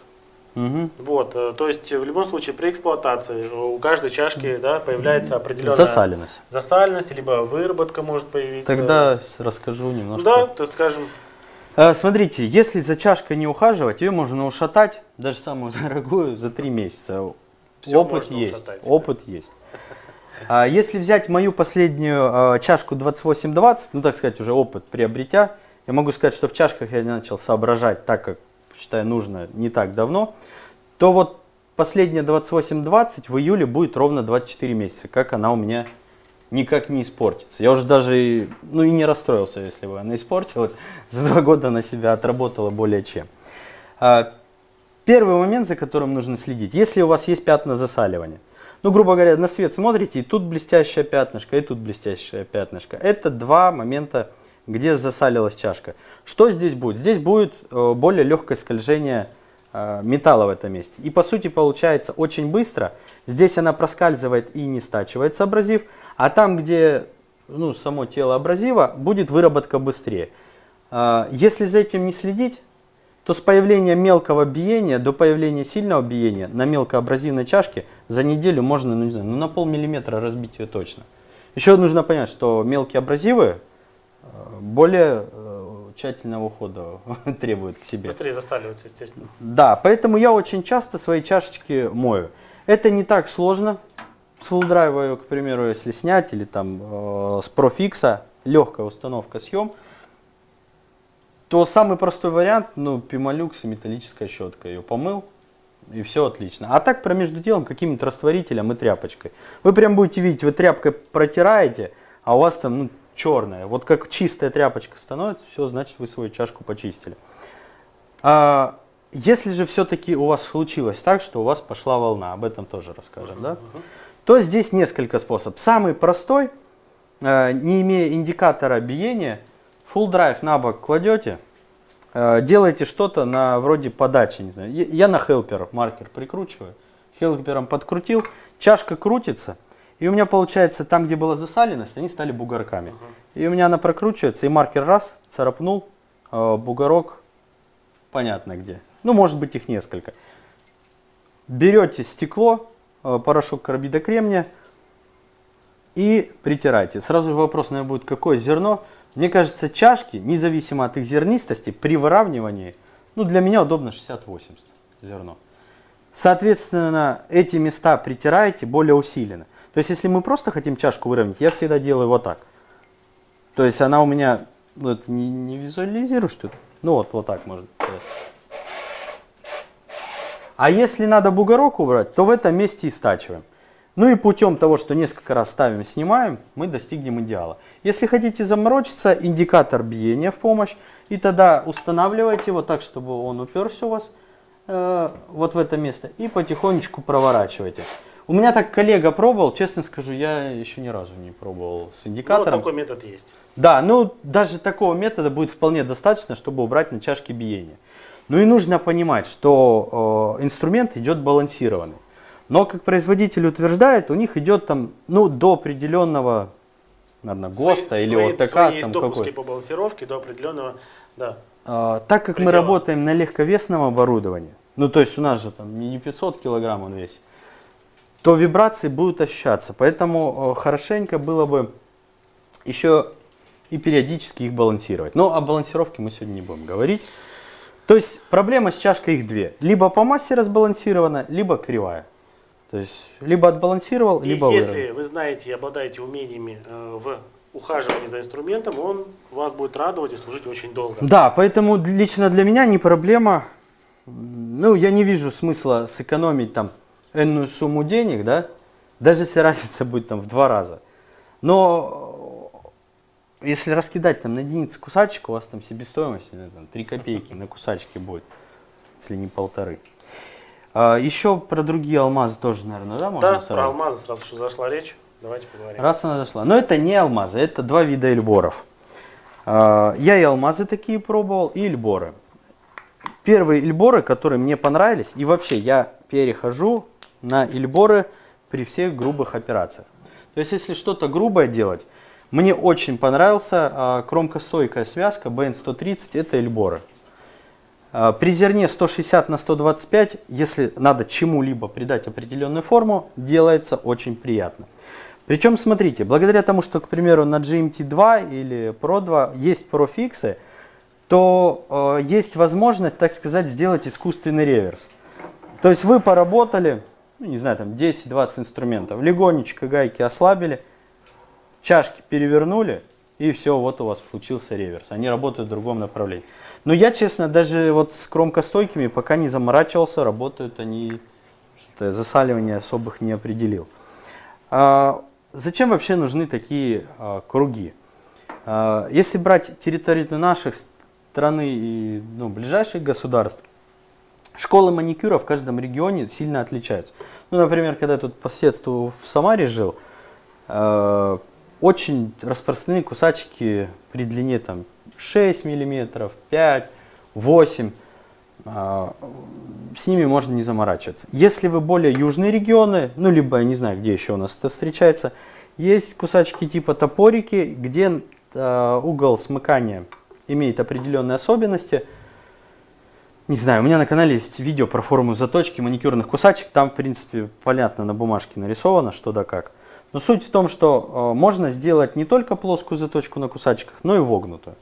Угу. Вот, то есть в любом случае при эксплуатации у каждой чашки да, появляется определенная засаленность. засаленность, либо выработка может появиться. Тогда расскажу немножко. Да, то скажем. Смотрите, если за чашкой не ухаживать, ее можно ушатать, даже самую дорогую, за три месяца. Все опыт есть. Ушатать, опыт да. есть. А если взять мою последнюю а, чашку 2820, ну так сказать, уже опыт приобретя, я могу сказать, что в чашках я начал соображать так, как считаю нужно, не так давно, то вот последняя 2820 в июле будет ровно 24 месяца, как она у меня никак не испортится. Я уже даже, ну и не расстроился, если бы она испортилась. За два года она себя отработала более чем. А, первый момент, за которым нужно следить, если у вас есть пятна засаливания, ну, грубо говоря, на свет смотрите, и тут блестящее пятнышко, и тут блестящее пятнышко. Это два момента, где засалилась чашка. Что здесь будет? Здесь будет э, более легкое скольжение э, металла в этом месте. И по сути получается очень быстро. Здесь она проскальзывает и не стачивается абразив. А там, где ну, само тело абразива, будет выработка быстрее. Э, если за этим не следить, то с появления мелкого биения до появления сильного биения на мелкоабразивной чашке за неделю можно, ну не знаю, ну на полмиллиметра разбить ее точно. Еще нужно понять, что мелкие абразивы э, более э, тщательного ухода требуют к себе. Быстрее засаливаются, естественно. Да, поэтому я очень часто свои чашечки мою. Это не так сложно. С full драйва, к примеру, если снять, или там э, с профикса, легкая установка съем – то самый простой вариант, ну, пималюкс и металлическая щетка. Ее помыл, и все отлично. А так про между делом каким-нибудь растворителем и тряпочкой. Вы прям будете видеть, вы тряпкой протираете, а у вас там ну, черная. Вот как чистая тряпочка становится, все, значит вы свою чашку почистили. А, если же все-таки у вас случилось так, что у вас пошла волна, об этом тоже расскажем, uh-huh, да? Uh-huh. То здесь несколько способов. Самый простой, э, не имея индикатора биения, full drive на бок кладете, э, делаете что-то на вроде подачи, не знаю. Я на хелпер маркер прикручиваю, хелпером подкрутил, чашка крутится, и у меня получается там, где была засаленность, они стали бугорками. И у меня она прокручивается, и маркер раз, царапнул, э, бугорок понятно где. Ну, может быть, их несколько. Берете стекло, порошок карбида и притирайте. Сразу вопрос, наверное, будет, какое зерно. Мне кажется, чашки, независимо от их зернистости, при выравнивании, ну, для меня удобно 60-80 зерно. Соответственно, эти места притираете более усиленно. То есть, если мы просто хотим чашку выровнять, я всегда делаю вот так. То есть, она у меня, вот, не, не визуализируешь тут? Ну, вот, вот так может. А если надо бугорок убрать, то в этом месте и стачиваем. Ну и путем того, что несколько раз ставим, снимаем, мы достигнем идеала. Если хотите заморочиться, индикатор биения в помощь. И тогда устанавливайте вот так, чтобы он уперся у вас э, вот в это место. И потихонечку проворачивайте. У меня так коллега пробовал, честно скажу, я еще ни разу не пробовал с индикатором. Ну, такой метод есть. Да, ну даже такого метода будет вполне достаточно, чтобы убрать на чашке биение. Ну и нужно понимать, что э, инструмент идет балансированный. Но, как производитель утверждает, у них идет там, ну, до определенного, наверное, ГОСТа свои, или свои, ОТК. Свои там допуски какой. по балансировке до определенного, да. А, так как предела. мы работаем на легковесном оборудовании, ну, то есть у нас же там не 500 килограмм он весит, то вибрации будут ощущаться. Поэтому э, хорошенько было бы еще и периодически их балансировать. Но о балансировке мы сегодня не будем говорить. То есть проблема с чашкой их две. Либо по массе разбалансирована, либо кривая. То есть либо отбалансировал, и либо если выровнял. вы знаете и обладаете умениями э, в ухаживании за инструментом, он вас будет радовать и служить очень долго. Да, поэтому лично для меня не проблема. Ну, я не вижу смысла сэкономить там энную сумму денег, да, даже если разница будет там в два раза. Но если раскидать там на единицы кусачек, у вас там себестоимость там, 3 копейки на кусачке будет, если не полторы. А, еще про другие алмазы тоже, наверное, да, можно Да, сразу? про алмазы сразу что зашла речь. Давайте поговорим. Раз она зашла. Но это не алмазы, это два вида эльборов. А, я и алмазы такие пробовал, и эльборы. Первые эльборы, которые мне понравились, и вообще я перехожу на эльборы при всех грубых операциях. То есть, если что-то грубое делать, мне очень понравился а, кромкостойкая связка BN130, это Эльбора. А, при зерне 160 на 125, если надо чему-либо придать определенную форму, делается очень приятно. Причем, смотрите, благодаря тому, что, к примеру, на GMT2 или Pro 2 есть профиксы, то э, есть возможность, так сказать, сделать искусственный реверс. То есть вы поработали, ну, не знаю, там 10-20 инструментов, легонечко гайки ослабили, чашки перевернули, и все, вот у вас получился реверс. Они работают в другом направлении. Но я, честно, даже вот с кромкостойкими пока не заморачивался, работают они, что-то засаливания особых не определил. А, зачем вообще нужны такие а, круги? А, если брать территорию наших страны и ну, ближайших государств, школы маникюра в каждом регионе сильно отличаются. Ну, например, когда я тут по соседству в Самаре жил, а, очень распространены кусачки при длине там 6 миллиметров, 5, 8. С ними можно не заморачиваться. Если вы более южные регионы, ну либо я не знаю, где еще у нас это встречается, есть кусачки типа топорики, где а, угол смыкания имеет определенные особенности. Не знаю, у меня на канале есть видео про форму заточки маникюрных кусачек. Там, в принципе, понятно на бумажке нарисовано, что да как. Но суть в том, что э, можно сделать не только плоскую заточку на кусачках, но и вогнутую.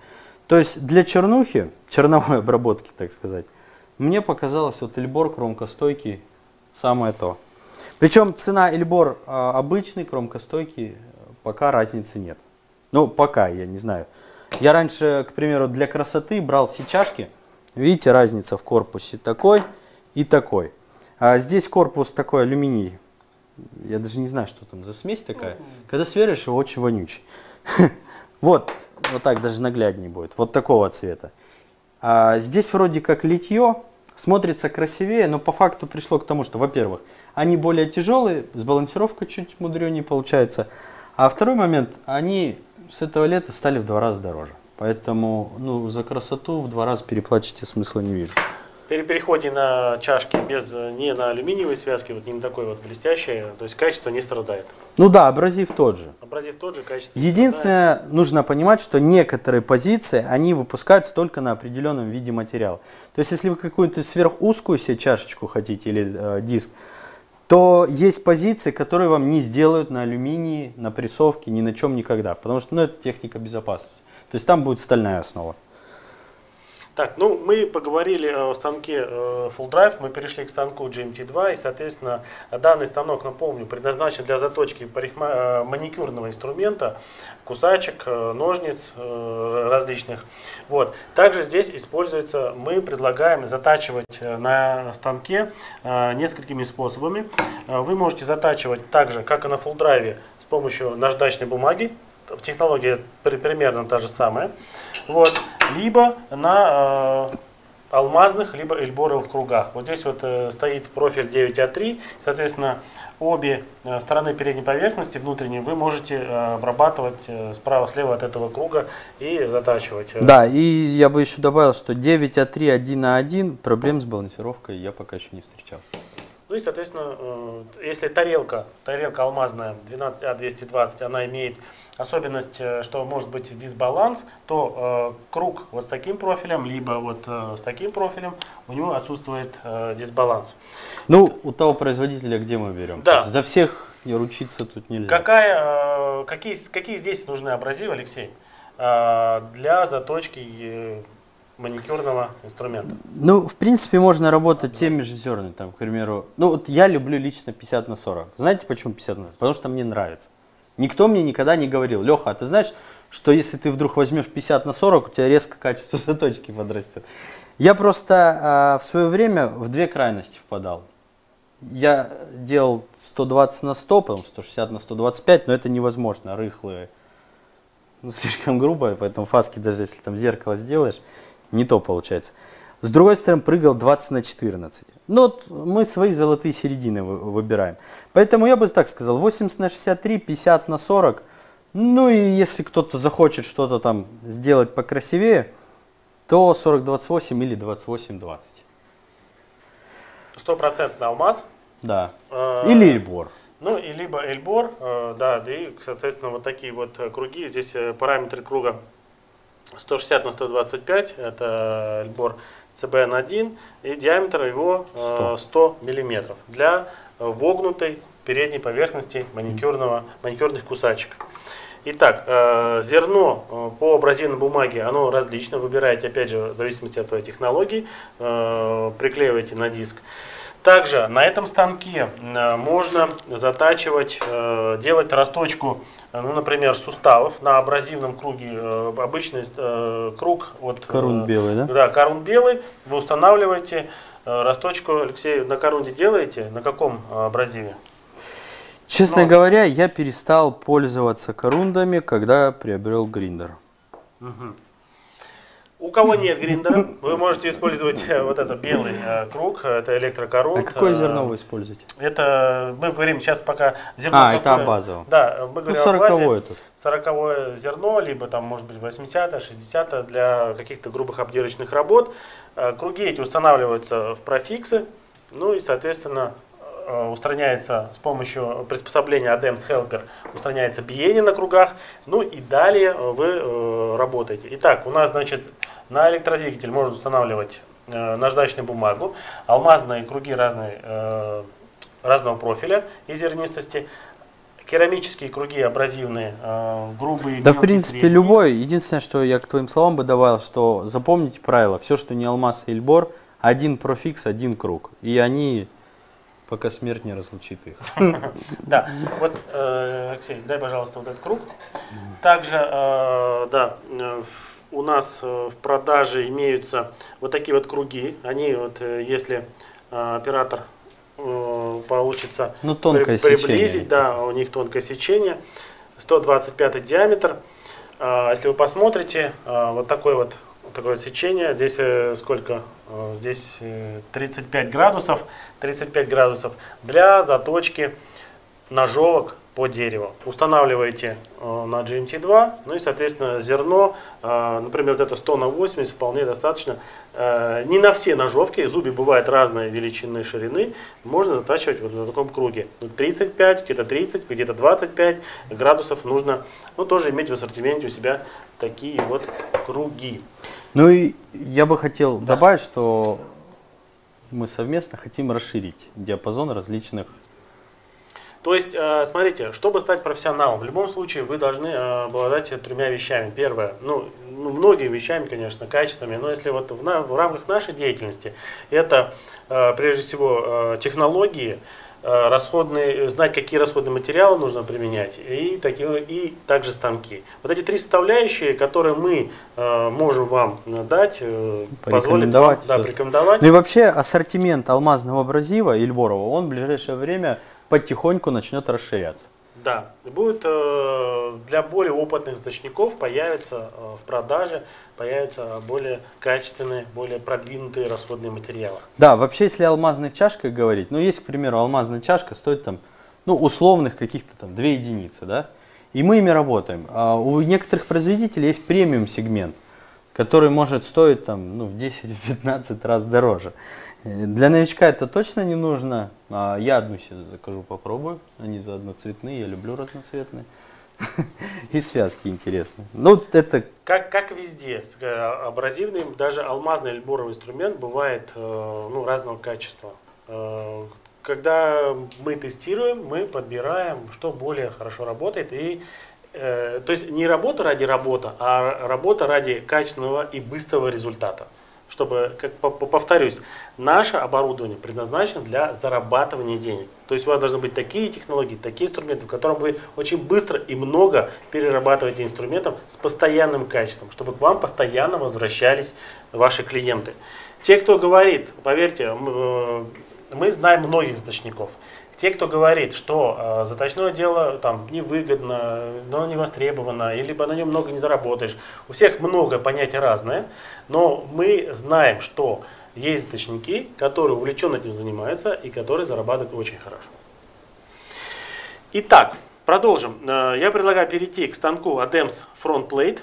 То есть для чернухи, черновой обработки, так сказать, мне показалось вот Эльбор кромкостойкий самое то. Причем цена Эльбор э, обычный, кромкостойкий, пока разницы нет. Ну, пока, я не знаю. Я раньше, к примеру, для красоты брал все чашки. Видите, разница в корпусе такой и такой. А здесь корпус такой алюминий. Я даже не знаю, что там за смесь такая. Когда сверлишь, его очень вонючий. Вот, вот так даже нагляднее будет. Вот такого цвета. А здесь вроде как литье, смотрится красивее, но по факту пришло к тому, что, во-первых, они более тяжелые, с балансировкой чуть мудренее получается. А второй момент, они с этого лета стали в два раза дороже. Поэтому ну, за красоту в два раза переплачивать смысла не вижу. При переходе на чашки без, не на алюминиевые связки, вот не такой вот блестящий, то есть качество не страдает. Ну да, абразив тот же. Абразив тот же, качество Единственное, страдает. нужно понимать, что некоторые позиции, они выпускаются только на определенном виде материала. То есть, если вы какую-то сверхузкую себе чашечку хотите или э, диск, то есть позиции, которые вам не сделают на алюминии, на прессовке, ни на чем никогда. Потому что ну, это техника безопасности. То есть там будет стальная основа. Так, ну мы поговорили о станке э, Full Drive, мы перешли к станку GMT2 и, соответственно, данный станок, напомню, предназначен для заточки парикма... Э, маникюрного инструмента, кусачек, э, ножниц различных. Вот. Также здесь используется, мы предлагаем затачивать на станке несколькими способами. Вы можете затачивать так же, как и на Full Drive, с помощью наждачной бумаги, технология примерно та же самая. Вот. Либо на э, алмазных, либо эльборовых кругах. Вот здесь вот э, стоит профиль 9А3, соответственно, обе э, стороны передней поверхности внутренней вы можете обрабатывать справа-слева от этого круга и затачивать. Да, и я бы еще добавил, что 9А3 1 на 1 проблем с балансировкой я пока еще не встречал. Ну и, соответственно, э, если тарелка, тарелка алмазная 12А220, она имеет особенность, э, что может быть дисбаланс, то э, круг вот с таким профилем, либо вот с таким профилем, у него отсутствует дисбаланс. Ну, у того производителя, где мы берем? Да. За всех не ручиться тут нельзя. Какая, какие, какие здесь нужны абразивы, Алексей, для заточки маникюрного инструмента? Ну, в принципе, можно работать теми же зернами, там, к примеру. Ну, вот я люблю лично 50 на 40. Знаете, почему 50 на 40? Потому что мне нравится. Никто мне никогда не говорил, Леха, а ты знаешь, что если ты вдруг возьмешь 50 на 40, у тебя резко качество заточки подрастет. Я просто э, в свое время в две крайности впадал. Я делал 120 на 100, потом 160 на 125, но это невозможно, рыхлые. Ну, слишком грубо, поэтому фаски даже если там зеркало сделаешь, не то получается. С другой стороны, прыгал 20 на 14. Ну, вот мы свои золотые середины выбираем. Поэтому я бы так сказал, 80 на 63, 50 на 40. Ну и если кто-то захочет что-то там сделать покрасивее, то 40-28 или 28-20. Стопроцентный алмаз. Да. А, или эльбор. Ну, и либо эльбор, э, да, да и, соответственно, вот такие вот круги. Здесь э, параметры круга 160 на 125, это эльбор CBN1 и диаметр его 100, 100 мм для вогнутой передней поверхности маникюрного, маникюрных кусачек. Итак, э, зерно э, по абразивной бумаге, оно различно. Выбираете, опять же, в зависимости от своей технологии, э, приклеиваете на диск. Также на этом станке можно затачивать, делать расточку ну, например, суставов на абразивном круге, э, обычный э, круг. Вот, корун белый, да? Да, корун белый. Вы устанавливаете расточку, Алексей, на корунде делаете? На каком абразиве? Честно ну, говоря, я перестал пользоваться корундами, когда приобрел гриндер. Угу. У кого нет гриндера, вы можете использовать э, вот этот белый э, круг, это электрокорунт. А какое зерно вы используете? Это, мы говорим сейчас пока зерно А, какое, это базово. Да, мы говорим ну, 40 о тут. 40 зерно, либо там может быть 80 60 для каких-то грубых обдирочных работ. Э, круги эти устанавливаются в профиксы, ну и, соответственно, Э, устраняется с помощью приспособления ADEMS Helper, устраняется биение на кругах, ну и далее вы э, работаете. Итак, у нас, значит, на электродвигатель можно устанавливать э, наждачную бумагу, алмазные круги разные, разного профиля и зернистости, керамические круги абразивные, грубые. Да, в принципе, средние. любой. Единственное, что я к твоим словам бы добавил, что запомните правило, все, что не алмаз и эльбор, один профикс, один круг. И они Пока смерть не разлучит их. Да, вот, э, Алексей, дай, пожалуйста, вот этот круг. Также, э, да, у нас э, в продаже имеются вот такие вот круги. Они вот, если оператор э, получится ну, тонкое при, приблизить. Сечение. Да, у них тонкое сечение. 125 диаметр. А, если вы посмотрите, вот такой вот такое сечение. Здесь э, сколько? Э, здесь 35 градусов. 35 градусов для заточки ножовок по дереву. Устанавливаете э, на GMT2, ну и, соответственно, зерно, э, например, вот это 100 на 80 вполне достаточно. Э, не на все ножовки, зуби бывают разной величины ширины, можно затачивать вот на таком круге. 35, где-то 30, где-то 25 градусов нужно ну, тоже иметь в ассортименте у себя такие вот круги. Ну и я бы хотел да. добавить, что мы совместно хотим расширить диапазон различных то есть, э, смотрите, чтобы стать профессионалом, в любом случае вы должны э, обладать тремя вещами. Первое, ну, ну многими вещами, конечно, качествами, но если вот в, в рамках нашей деятельности, это э, прежде всего технологии, расходные, знать, какие расходные материалы нужно применять, и, такие, и также станки. Вот эти три составляющие, которые мы э, можем вам дать, э, позволит вам да, порекомендовать. Ну и вообще ассортимент алмазного абразива Ильборова, он в ближайшее время потихоньку начнет расширяться. Да, будет э, для более опытных источников появятся э, в продаже появятся более качественные, более продвинутые расходные материалы. Да, вообще, если алмазной чашкой говорить, ну, есть, к примеру, алмазная чашка стоит там, ну, условных каких-то там 2 единицы, да, и мы ими работаем. А у некоторых производителей есть премиум сегмент, который может стоить там, ну, в 10-15 раз дороже. Для новичка это точно не нужно. А я одну себе закажу, попробую. Они заодно цветные, я люблю разноцветные. И связки интересные. Ну, это... Как, как везде, э, абразивным, даже алмазный или боровый инструмент бывает э, ну, разного качества. Э, когда мы тестируем, мы подбираем, что более хорошо работает. И, то есть не работа ради работы, а работа ради качественного и быстрого результата чтобы, как повторюсь, наше оборудование предназначено для зарабатывания денег. То есть у вас должны быть такие технологии, такие инструменты, в котором вы очень быстро и много перерабатываете инструментов с постоянным качеством, чтобы к вам постоянно возвращались ваши клиенты. Те, кто говорит, поверьте, мы э, знаем многих источников. Те, кто говорит, что э, заточное дело там невыгодно, но не востребовано, или либо на нем много не заработаешь, у всех много понятий разное, но мы знаем, что есть заточники, которые увлеченно этим занимаются и которые зарабатывают очень хорошо. Итак, продолжим. Э, я предлагаю перейти к станку ADEMS Front Plate.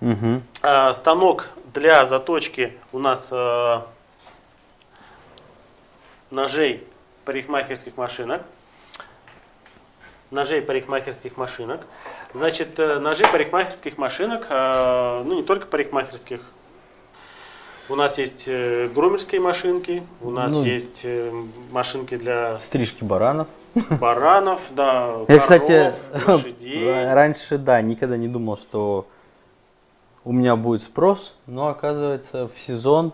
Угу. Станок для заточки у нас э, ножей парикмахерских машинок. Ножей парикмахерских машинок. Значит, э, ножи парикмахерских машинок, э, ну не только парикмахерских, у нас есть э, грумерские машинки, у нас ну, есть машинки для... Стрижки баранов. Баранов, да, Я, коров, кстати, лошадей. раньше, да, никогда не думал, что у меня будет спрос, но оказывается в сезон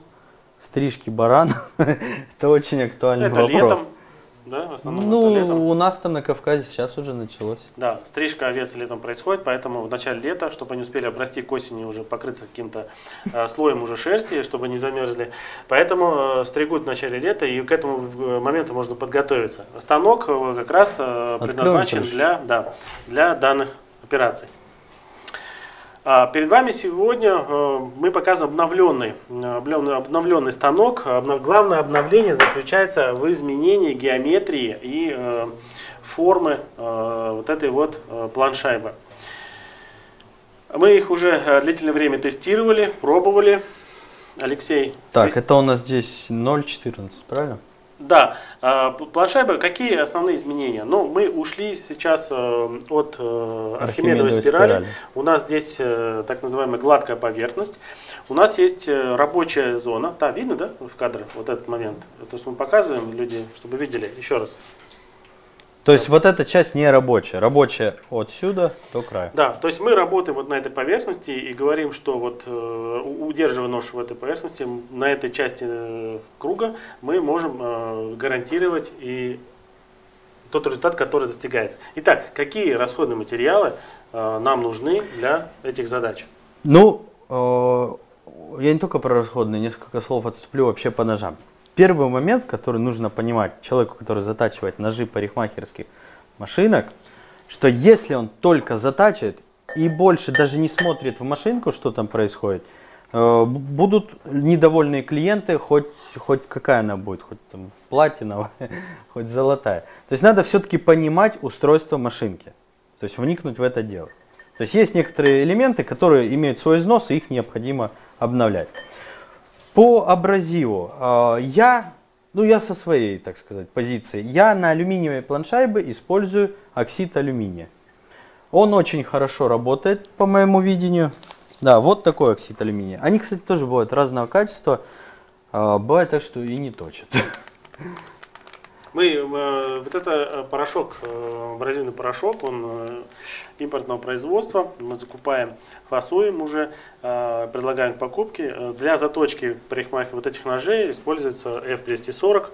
стрижки баранов это очень актуальный это вопрос. Летом, да, в основном ну, летом. у нас там на Кавказе сейчас уже началось. Да, стрижка овец летом происходит, поэтому в начале лета, чтобы они успели обрасти к осени уже покрыться каким-то э, слоем уже шерсти, чтобы не замерзли. Поэтому э, стригут в начале лета, и к этому э, моменту можно подготовиться. Станок э, как раз э, предназначен для, да, для данных операций. А, перед вами сегодня э, мы показываем обновленный, обновленный, станок. Главное обновление заключается в изменении геометрии и э, формы э, вот этой вот планшайбы. Мы их уже длительное время тестировали, пробовали. Алексей. Так, тест... это у нас здесь 0.14, правильно? Да, а, планшайба, какие основные изменения? Ну, мы ушли сейчас э, от э, архимедовой спирали. спирали. У нас здесь э, так называемая гладкая поверхность. У нас есть рабочая зона. Да, видно, да, в кадре вот этот момент? То есть мы показываем люди, чтобы видели еще раз. То есть вот эта часть не рабочая, рабочая отсюда до края. Да, то есть мы работаем вот на этой поверхности и говорим, что вот э, удерживая нож в этой поверхности, на этой части э, круга мы можем э, гарантировать и тот результат, который достигается. Итак, какие расходные материалы нам нужны для этих задач? Ну, я не только про расходные, несколько слов отступлю вообще по ножам. Первый момент, который нужно понимать человеку, который затачивает ножи парикмахерских машинок, что если он только затачивает и больше даже не смотрит в машинку, что там происходит, э, будут недовольные клиенты, хоть, хоть какая она будет, хоть там платиновая, хоть золотая. То есть надо все-таки понимать устройство машинки, то есть вникнуть в это дело. То есть есть некоторые элементы, которые имеют свой износ, и их необходимо обновлять. По абразиву э, я, ну я со своей, так сказать, позиции, я на алюминиевой планшайбе использую оксид алюминия. Он очень хорошо работает, по моему видению. Да, вот такой оксид алюминия. Они, кстати, тоже бывают разного качества. Э, бывает так, что и не точат. Мы, э, вот это э, порошок, э, абразивный порошок, он импортного производства, мы закупаем, фасуем уже, предлагаем к покупке. Для заточки парикмахера вот этих ножей используется F240.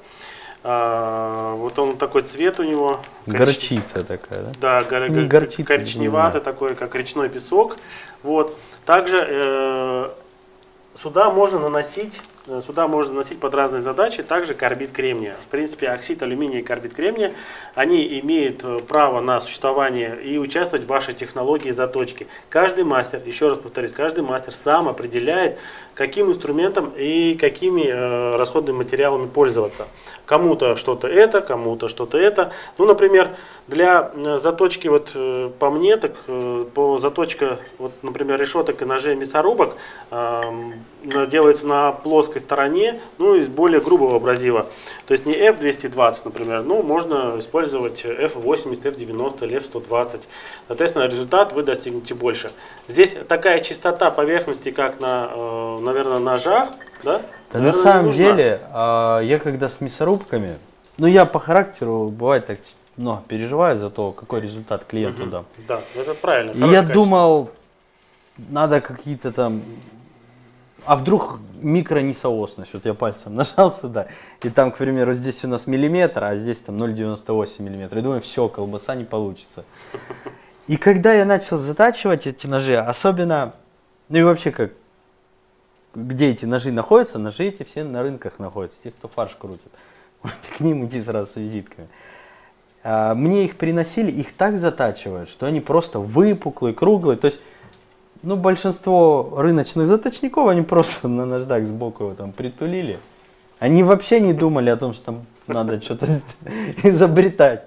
Вот он такой цвет у него. Горчица такая, да? Да, гор, не горчица, коричневатый такой, как речной песок. Вот. Также э, сюда можно наносить сюда можно наносить под разные задачи также карбид кремния. В принципе, оксид алюминия и карбид кремния, они имеют э, право на существование и участвовать в вашей технологии заточки. Каждый мастер, еще раз повторюсь, каждый мастер сам определяет, каким инструментом и какими э, расходными материалами пользоваться. Кому-то что-то это, кому-то что-то это. Ну, например, для э, заточки, вот э, по мне, так э, по заточка, вот, например, решеток и ножей мясорубок э, делается на плоской стороне, ну, из более грубого абразива. То есть не F220, например, ну, можно использовать F80, F90 или F120. Соответственно, результат вы достигнете больше. Здесь такая чистота поверхности, как на, э, наверное, ножах, да? Да на самом деле, а, я когда с мясорубками, ну я по характеру бывает так много переживаю за то, какой результат клиенту угу. дам. Да, это правильно. Я думал, надо какие-то там а вдруг микронесоосность, вот я пальцем нажал сюда, и там, к примеру, здесь у нас миллиметр, а здесь там 0,98 миллиметра. И думаю, все, колбаса не получится. И когда я начал затачивать эти ножи, особенно, ну и вообще как, где эти ножи находятся, ножи эти все на рынках находятся, те, кто фарш крутит. Можете к ним идти сразу с визитками. А, мне их приносили, их так затачивают, что они просто выпуклые, круглые. То есть, ну, большинство рыночных заточников, они просто на наждак сбоку его там притулили. Они вообще не думали о том, что там надо что-то изобретать.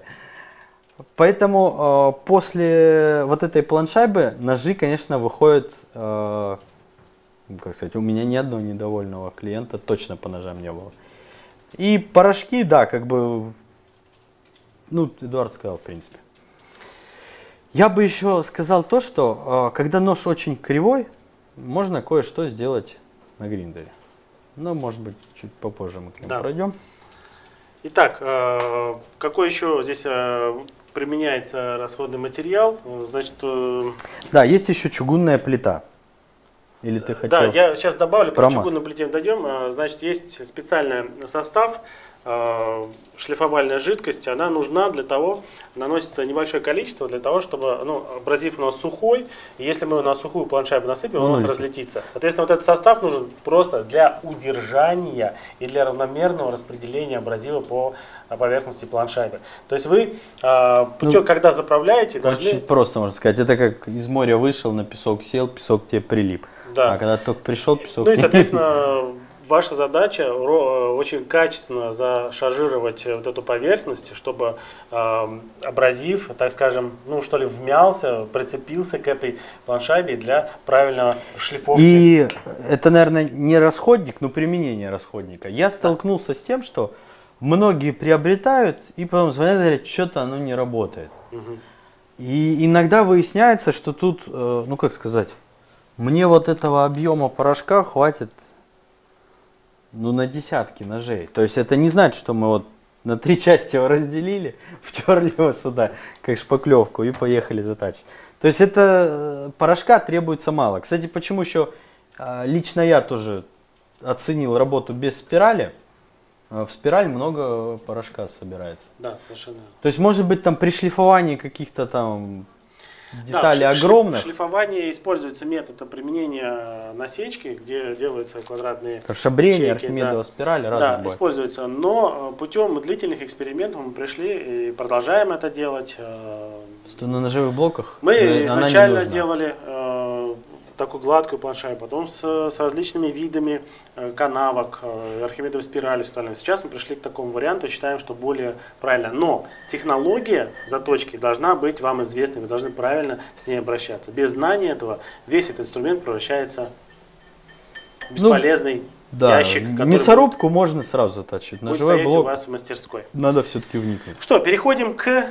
Поэтому э, после вот этой планшайбы ножи, конечно, выходят, э, как сказать, у меня ни одного недовольного клиента точно по ножам не было. И порошки, да, как бы ну, Эдуард сказал, в принципе. Я бы еще сказал то, что э, когда нож очень кривой, можно кое-что сделать на гриндере. Но, может быть, чуть попозже мы к нему да. пройдем. Итак, э, какой еще здесь э, применяется расходный материал? Значит, да, есть еще чугунная плита. Или ты хотел? Да, я сейчас добавлю, про чугунную плите дойдем. Значит, есть специальный состав, Э, шлифовальная жидкость, она нужна для того, наносится небольшое количество для того, чтобы, ну, абразив у нас сухой, и если мы его на сухую планшайбу насыпем, он у нас разлетится. Соответственно, вот этот состав нужен просто для удержания и для равномерного распределения абразива по поверхности планшайбы. То есть вы э, путем, ну, когда заправляете, должны... Очень просто можно сказать. Это как из моря вышел, на песок сел, песок тебе прилип. Да. А когда только пришел, песок... Ну и, соответственно, ваша задача э, очень качественно зашажировать вот эту поверхность, чтобы э, абразив, так скажем, ну что ли, вмялся, прицепился к этой планшайбе для правильного шлифовки. И это, наверное, не расходник, но применение расходника. Я столкнулся с тем, что многие приобретают и потом звонят и говорят, что-то оно не работает. Угу. И иногда выясняется, что тут, э, ну как сказать, мне вот этого объема порошка хватит ну, на десятки ножей. То есть это не значит, что мы вот на три части его разделили, втерли его сюда, как шпаклевку, и поехали затачивать. То есть это э, порошка требуется мало. Кстати, почему еще а, лично я тоже оценил работу без спирали. А, в спираль много порошка собирается. Да, совершенно. То есть, может быть, там при шлифовании каких-то там детали да, огромные. В шлифовании используется метод применения насечки, где делаются квадратные Шабрение, Архимедова да. спираль, Да, бывает. используется. Но э, путем длительных экспериментов мы пришли и продолжаем это делать. Что на ножевых блоках? Мы изначально делали такую гладкую планшайбу, потом с, с различными видами э, канавок, э, архимедовой спирали и остальное. Сейчас мы пришли к такому варианту считаем, что более правильно. Но технология заточки должна быть вам известной, вы должны правильно с ней обращаться. Без знания этого весь этот инструмент превращается в ну, бесполезный ну, да, ящик. Мясорубку можно сразу затачивать. Ножевой блок у вас в мастерской. Надо все-таки вникнуть. Что, переходим к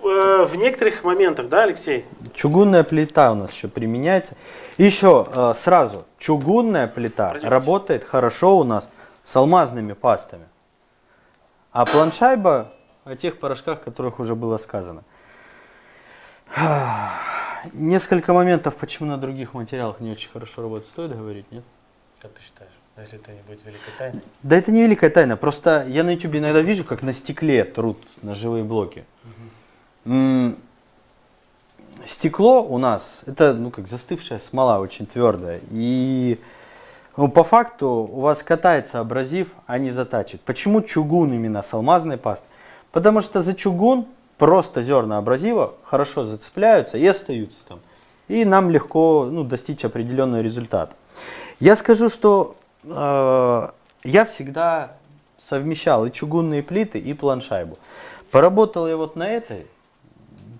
в некоторых моментах, да, Алексей? Чугунная плита у нас еще применяется. еще э, сразу, чугунная плита Пройдемте. работает хорошо у нас с алмазными пастами. А планшайба о тех порошках, о которых уже было сказано. Несколько моментов, почему на других материалах не очень хорошо работает, стоит говорить, нет? Как ты считаешь? Если это не будет великой тайной? Да это не великая тайна, просто я на YouTube иногда вижу, как на стекле труд на живые блоки. Угу стекло у нас, это ну, как застывшая смола, очень твердая. И ну, по факту у вас катается абразив, а не затачивает. Почему чугун именно с алмазной пастой? Потому что за чугун просто зерна абразива хорошо зацепляются и остаются там. И нам легко ну, достичь определенного результата. Я скажу, что э, я всегда совмещал и чугунные плиты, и планшайбу. Поработал я вот на этой,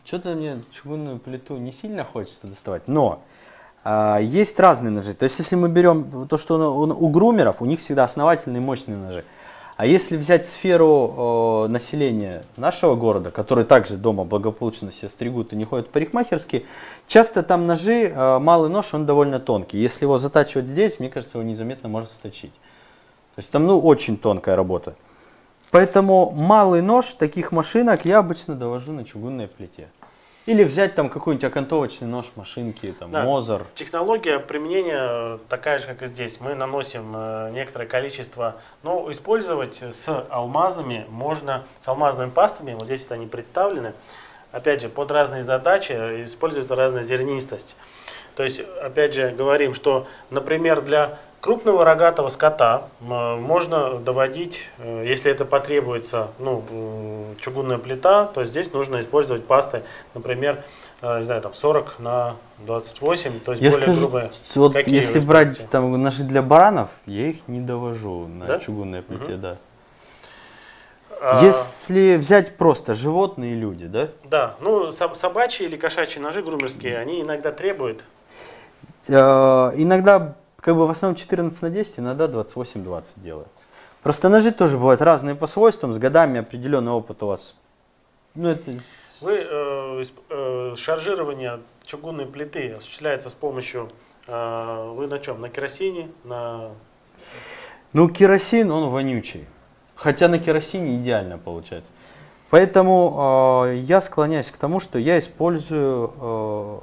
что-то мне чугунную плиту не сильно хочется доставать, но а, есть разные ножи. То есть, если мы берем то, что у, у грумеров, у них всегда основательные мощные ножи. А если взять сферу э, населения нашего города, которые также дома благополучно себя стригут и не ходят в парикмахерские, часто там ножи, э, малый нож, он довольно тонкий. Если его затачивать здесь, мне кажется, его незаметно можно сточить. То есть там ну, очень тонкая работа. Поэтому малый нож таких машинок я обычно довожу на чугунной плите. Или взять там какой-нибудь окантовочный нож машинки, там, да. Мозер. Технология применения такая же, как и здесь. Мы наносим э, некоторое количество, но использовать с алмазами можно, с алмазными пастами, вот здесь вот они представлены. Опять же, под разные задачи используется разная зернистость. То есть, опять же, говорим, что, например, для Крупного рогатого скота можно доводить, э, если это потребуется, ну, чугунная плита, то здесь нужно использовать пасты, например, э, не знаю, там 40 на 28, то есть я более скажу, грубые. Вот если брать там ножи для баранов, я их не довожу на да? чугунной плите, угу. да. А... Если взять просто животные и люди, да? Да, ну собачьи или кошачьи ножи грумерские, они иногда требуют. Э, иногда как бы в основном 14 на 10, иногда 28-20 делаю. Просто ножи тоже бывают разные по свойствам, с годами определенный опыт у вас. Ну, это... Вы, э, э, шаржирование чугунной плиты осуществляется с помощью, э, вы на чем, на керосине, на... Ну, керосин, он вонючий. Хотя на керосине идеально получается. Поэтому э, я склоняюсь к тому, что я использую э,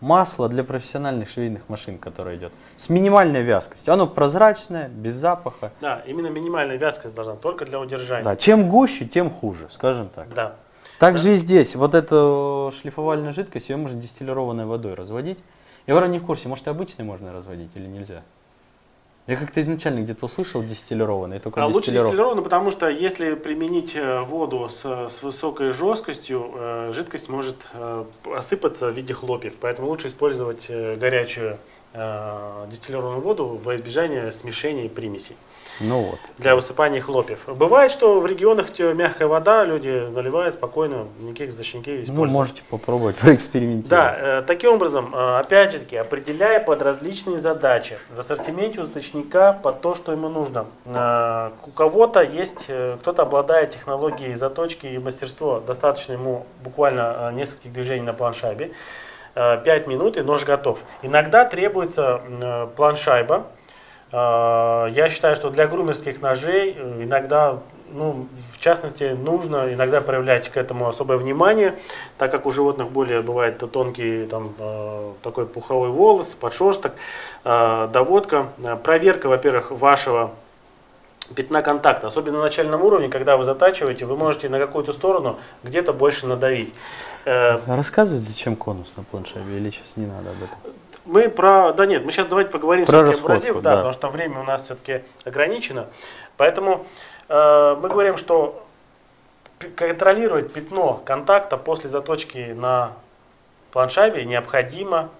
масло для профессиональных швейных машин, которое идет. С минимальной вязкостью. Оно прозрачное, без запаха. Да, именно минимальная вязкость должна, только для удержания. Да, чем гуще, тем хуже, скажем так. Да. Также да. и здесь. Вот эту шлифовальную жидкость, ее можно дистиллированной водой разводить. Я вроде не в курсе, может обычной можно разводить или нельзя? Я как-то изначально где-то услышал дистиллированный, только а лучше дистиллированный, потому что если применить э, воду с, с высокой жесткостью, э, жидкость может э, осыпаться в виде хлопьев. Поэтому лучше использовать горячую дистиллированную воду во избежание смешения примесей. Ну вот. Для высыпания хлопьев. Бывает, что в регионах мягкая вода, люди наливают спокойно, никаких защитники ну, используют. Ну, можете попробовать проэкспериментировать. Да, э, таким образом, э, опять же таки, определяя под различные задачи в ассортименте у заточника под то, что ему нужно. Э, у кого-то есть, э, кто-то обладает технологией заточки и мастерство, достаточно ему буквально э, нескольких движений на планшайбе. 5 э, минут и нож готов. Иногда требуется э, планшайба, а, я считаю, что для грумерских ножей э, иногда, ну, в частности, нужно иногда проявлять к этому особое внимание, так как у животных более бывает тонкий там, э, такой пуховой волос, подшерсток, э, доводка. Проверка, во-первых, вашего пятна контакта. Особенно на начальном уровне, когда вы затачиваете, вы можете на какую-то сторону где-то больше надавить. Э, Рассказывать, зачем конус на планшете, или сейчас не надо об этом? Мы про... Да нет, мы сейчас давайте поговорим про все-таки абразив, да, да, потому что время у нас все-таки ограничено. Поэтому э, мы говорим, что контролировать пятно контакта после заточки на планшабе необходимо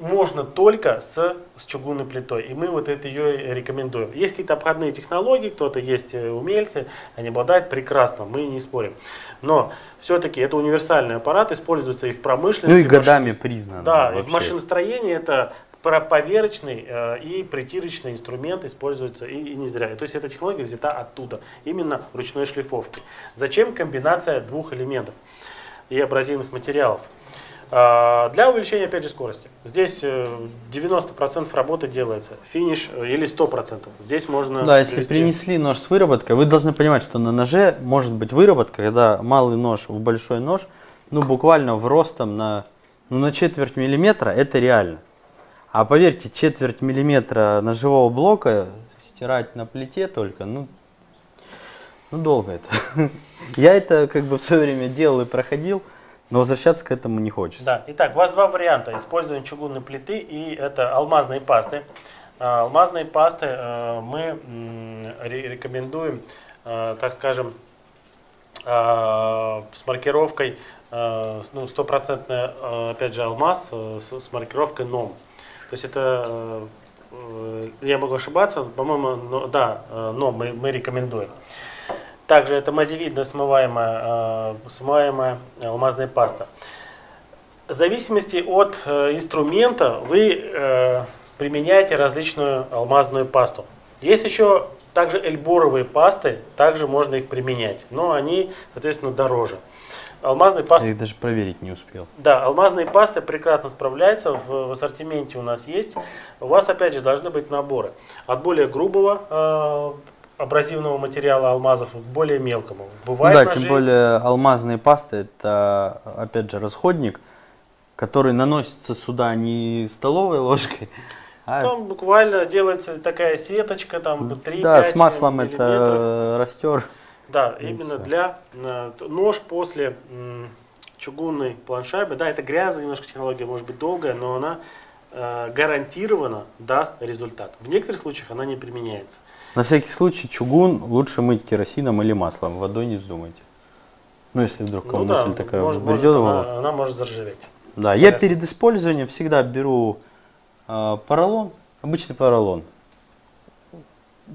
можно только с, с чугунной плитой. И мы вот это ее рекомендуем. Есть какие-то обходные технологии, кто-то есть э, умельцы, они обладают прекрасно, мы не спорим. Но все-таки это универсальный аппарат, используется и в промышленности. Ну и годами признан. Да, и в машиностроении это поверочный э, и притирочный инструмент используется и, и не зря. То есть эта технология взята оттуда, именно ручной шлифовки. Зачем комбинация двух элементов и абразивных материалов? А, для увеличения, опять же, скорости. Здесь 90% э, работы делается. Финиш э, или 100%. Здесь можно... Да, если принесли нож с выработкой, вы должны понимать, что на ноже может быть выработка, когда малый нож в большой нож, ну, буквально в ростом на, ну, на четверть миллиметра, это реально. А поверьте, четверть миллиметра ножевого блока стирать на плите только, ну, ну долго это. Я это как бы в свое время делал и проходил. Но возвращаться к этому не хочется. Да. Итак, у вас два варианта использования чугунной плиты и это алмазные пасты. А, алмазные пасты э, мы рекомендуем, э, так скажем, а, с маркировкой э, ну, стопроцентный, опять же, алмаз с маркировкой НОМ. То есть это, я могу ошибаться, по-моему, да, НОМ мы, мы рекомендуем. Также это мазевидная смываемая, э, смываемая алмазная паста. В зависимости от э, инструмента вы э, применяете различную алмазную пасту. Есть еще также эльборовые пасты, также можно их применять, но они, соответственно, дороже. Алмазные пасты... Я их даже проверить не успел. Да, алмазные пасты прекрасно справляются, в, в ассортименте у нас есть. У вас, опять же, должны быть наборы. От более грубого абразивного материала алмазов к более мелкому. Бывает да, ножи... тем более алмазные пасты это опять же расходник, который наносится сюда не столовой ложкой, а... Там буквально делается такая сеточка, там 3 Да, с маслом это растер. Да, именно все. для э, нож после чугунной планшабы. Да, это грязная немножко технология, может быть долгая, но она э, гарантированно даст результат. В некоторых случаях она не применяется. На всякий случай чугун лучше мыть керосином или маслом, водой не вздумайте. Ну, если вдруг ну, да, мысль такая может, может, она, она может заржаветь. Да, я перед использованием всегда беру э, поролон, обычный поролон.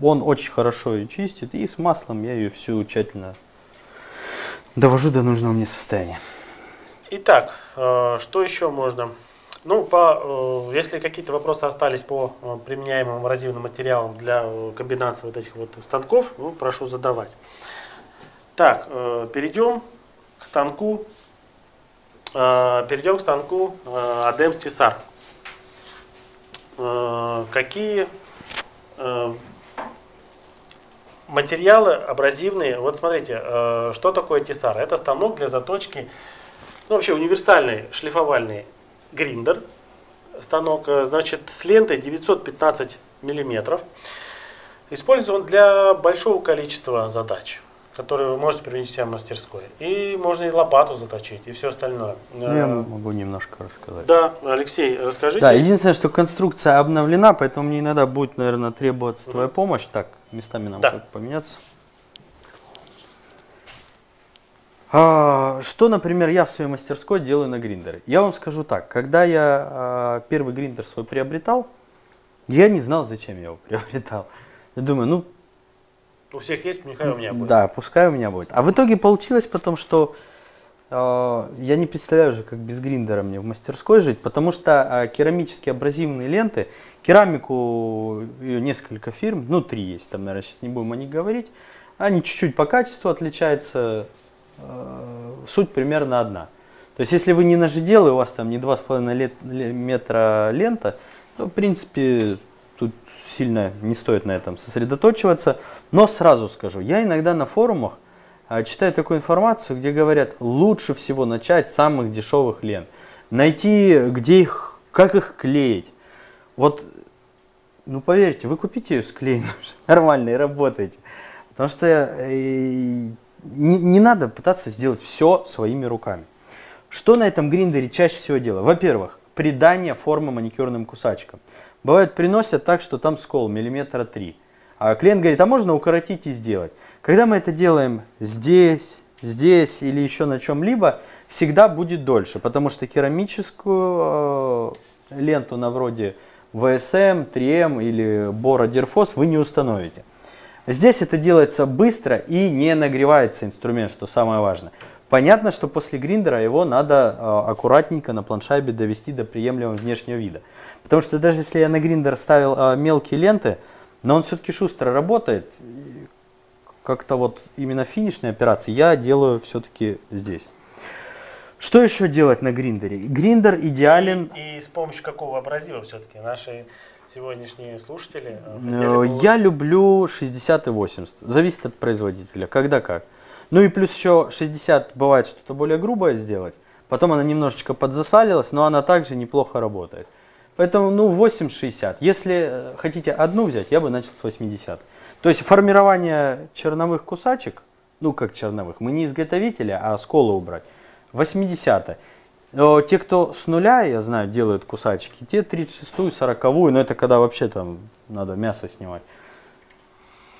Он очень хорошо ее чистит, и с маслом я ее всю тщательно довожу до нужного мне состояния. Итак, э, что еще можно ну, по, э, если какие-то вопросы остались по э, применяемым абразивным материалам для э, комбинации вот этих вот станков, ну, прошу задавать. Так, перейдем к станку, перейдем к станку Adem Тесар. Какие материалы абразивные? Вот смотрите, что такое Тесар? Это станок для заточки, ну, вообще универсальный шлифовальный гриндер, станок, э, значит, с лентой 915 миллиметров. Используется он для большого количества задач, которые вы можете применить в себя в мастерской. И можно и лопату заточить, и все остальное. Ну, я могу немножко рассказать. Да, Алексей, расскажите. Да, единственное, что конструкция обновлена, поэтому мне иногда будет, наверное, требоваться твоя помощь. Так, местами нам да. поменяться. А, что, например, я в своей мастерской делаю на гриндере? Я вам скажу так, когда я а, первый гриндер свой приобретал, я не знал, зачем я его приобретал. Я думаю, ну... У всех есть, пускай у меня будет. Да, пускай у меня будет. А в итоге получилось потом, что э, я не представляю уже, как без гриндера мне в мастерской жить, потому что э, керамические абразивные ленты, керамику ее несколько фирм, ну три есть, там, наверное, сейчас не будем о них говорить, они чуть-чуть по качеству отличаются, Э, суть примерно одна. То есть, если вы не ножедел, и у вас там не 2,5 метра лента, то, в принципе, тут сильно не стоит на этом сосредоточиваться. Но сразу скажу, я иногда на форумах а, читаю такую информацию, где говорят, лучше всего начать с самых дешевых лент. Найти, где их, как их клеить. Вот ну поверьте, вы купите ее склеенную, нормально и работаете. Потому что э, не, не надо пытаться сделать все своими руками. Что на этом гриндере чаще всего делаю? Во-первых, придание формы маникюрным кусачкам. Бывает, приносят так, что там скол миллиметра три. А клиент говорит, а можно укоротить и сделать. Когда мы это делаем здесь, здесь или еще на чем-либо, всегда будет дольше, потому что керамическую э, ленту на вроде VSM, 3M или Bora Derfos вы не установите. Здесь это делается быстро и не нагревается инструмент, что самое важное. Понятно, что после гриндера его надо э, аккуратненько на планшайбе довести до приемлемого внешнего вида. Потому что даже если я на гриндер ставил э, мелкие ленты, но он все-таки шустро работает, как-то вот именно финишные операции я делаю все-таки здесь. Что еще делать на гриндере? Гриндер идеален. И, и с помощью какого абразива все-таки наши сегодняшние слушатели? Э, я люблю 60 и 80. Зависит от производителя. Когда как. Ну и плюс еще 60 бывает что-то более грубое сделать. Потом она немножечко подзасалилась, но она также неплохо работает. Поэтому, ну, 8,60. Если э, хотите одну взять, я бы начал с 80. То есть формирование черновых кусачек, ну, как черновых, мы не изготовители, а сколы убрать, 80 но те, кто с нуля, я знаю, делают кусачки, те 36-ю, 40-ю, но это когда вообще там надо мясо снимать.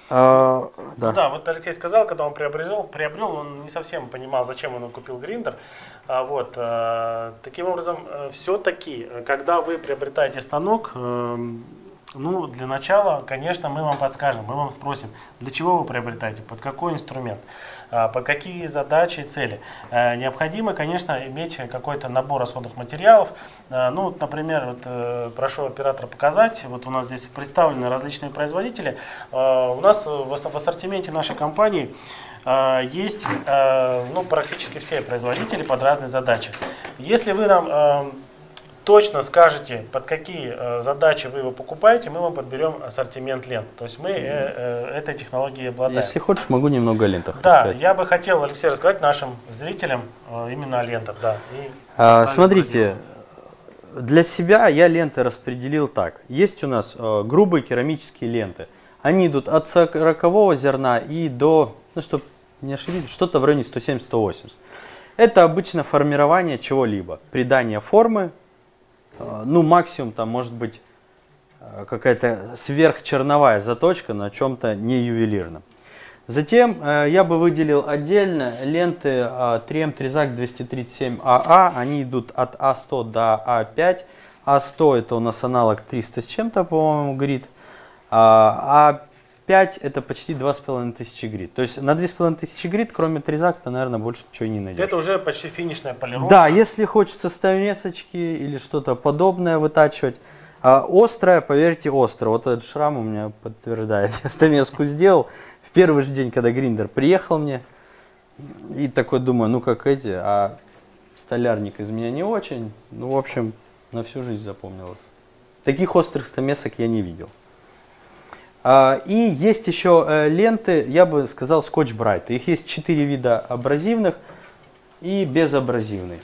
А, да. Да, вот Алексей сказал, когда он приобрел, приобрел, он не совсем понимал, зачем он купил гриндер. А, вот, а, таким образом, э, все-таки, когда вы приобретаете станок, эм, ну, для начала, конечно, мы вам подскажем, мы вам спросим, для чего вы приобретаете, под какой инструмент. А, под какие задачи и цели. Э, необходимо, конечно, иметь какой-то набор расходных материалов. Э, ну, например, вот, э, прошу оператора показать, вот у нас здесь представлены различные производители. У нас в ассортименте нашей компании есть ну, практически все производители под разные задачи. Если вы нам точно скажете, под какие э, задачи вы его покупаете, мы вам подберем ассортимент лент. То есть мы э, э, этой технологией обладаем. Если хочешь, могу немного о лентах Да, рассказать. я бы хотел, Алексей, рассказать нашим зрителям именно о лентах. Да, а, смотрите, для себя я ленты распределил так. Есть у нас грубые керамические ленты. Они идут от 40 зерна и до, ну чтобы не ошибиться, что-то в районе 170-180. Это обычно формирование чего-либо. Придание формы, ну, максимум там может быть э, какая-то сверхчерновая заточка на чем-то не ювелирном. Затем э, я бы выделил отдельно ленты э, 3M Тризак 237AA. Они идут от А100 до А5. А100 это у нас аналог 300 с чем-то, по-моему, грид. А 5 это почти 2500 грит. То есть на 2500 грит, кроме тризакта, наверное, больше ничего не найдешь. Это уже почти финишная полировка. Да, если хочется стамесочки или что-то подобное вытачивать. А острая, поверьте, острая. Вот этот шрам у меня подтверждает. Я стамеску сделал в первый же день, когда гриндер приехал мне. И такой думаю, ну как эти, а столярник из меня не очень. Ну, в общем, на всю жизнь запомнил. Таких острых стамесок я не видел. А, и есть еще э, ленты, я бы сказал, скотч брайт. Их есть четыре вида абразивных и безабразивный.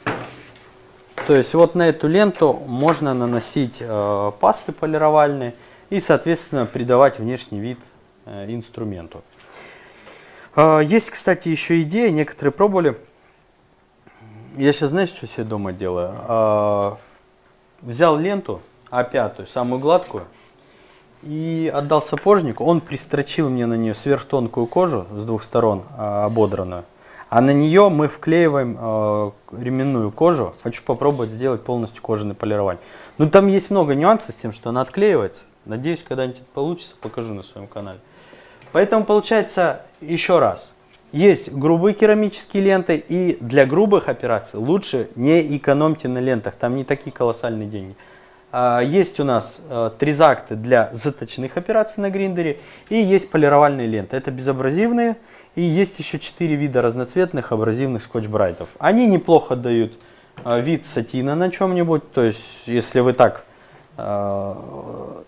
То есть вот на эту ленту можно наносить э, пасты полировальные и, соответственно, придавать внешний вид э, инструменту. А, есть, кстати, еще идея, некоторые пробовали. Я сейчас, знаешь, что себе дома делаю? А, взял ленту А5, самую гладкую, и отдал сапожнику. Он пристрочил мне на нее сверхтонкую кожу с двух сторон, а, ободранную. А на нее мы вклеиваем э, ременную кожу. Хочу попробовать сделать полностью кожаный полирование. Ну там есть много нюансов с тем, что она отклеивается. Надеюсь, когда-нибудь это получится, покажу на своем канале. Поэтому получается еще раз. Есть грубые керамические ленты, и для грубых операций лучше не экономьте на лентах, там не такие колоссальные деньги. А, есть у нас э, тризакты для заточных операций на гриндере и есть полировальные ленты. Это безабразивные и есть еще четыре вида разноцветных абразивных скотч-брайтов. Они неплохо дают э, вид сатина на чем-нибудь, то есть если вы так э,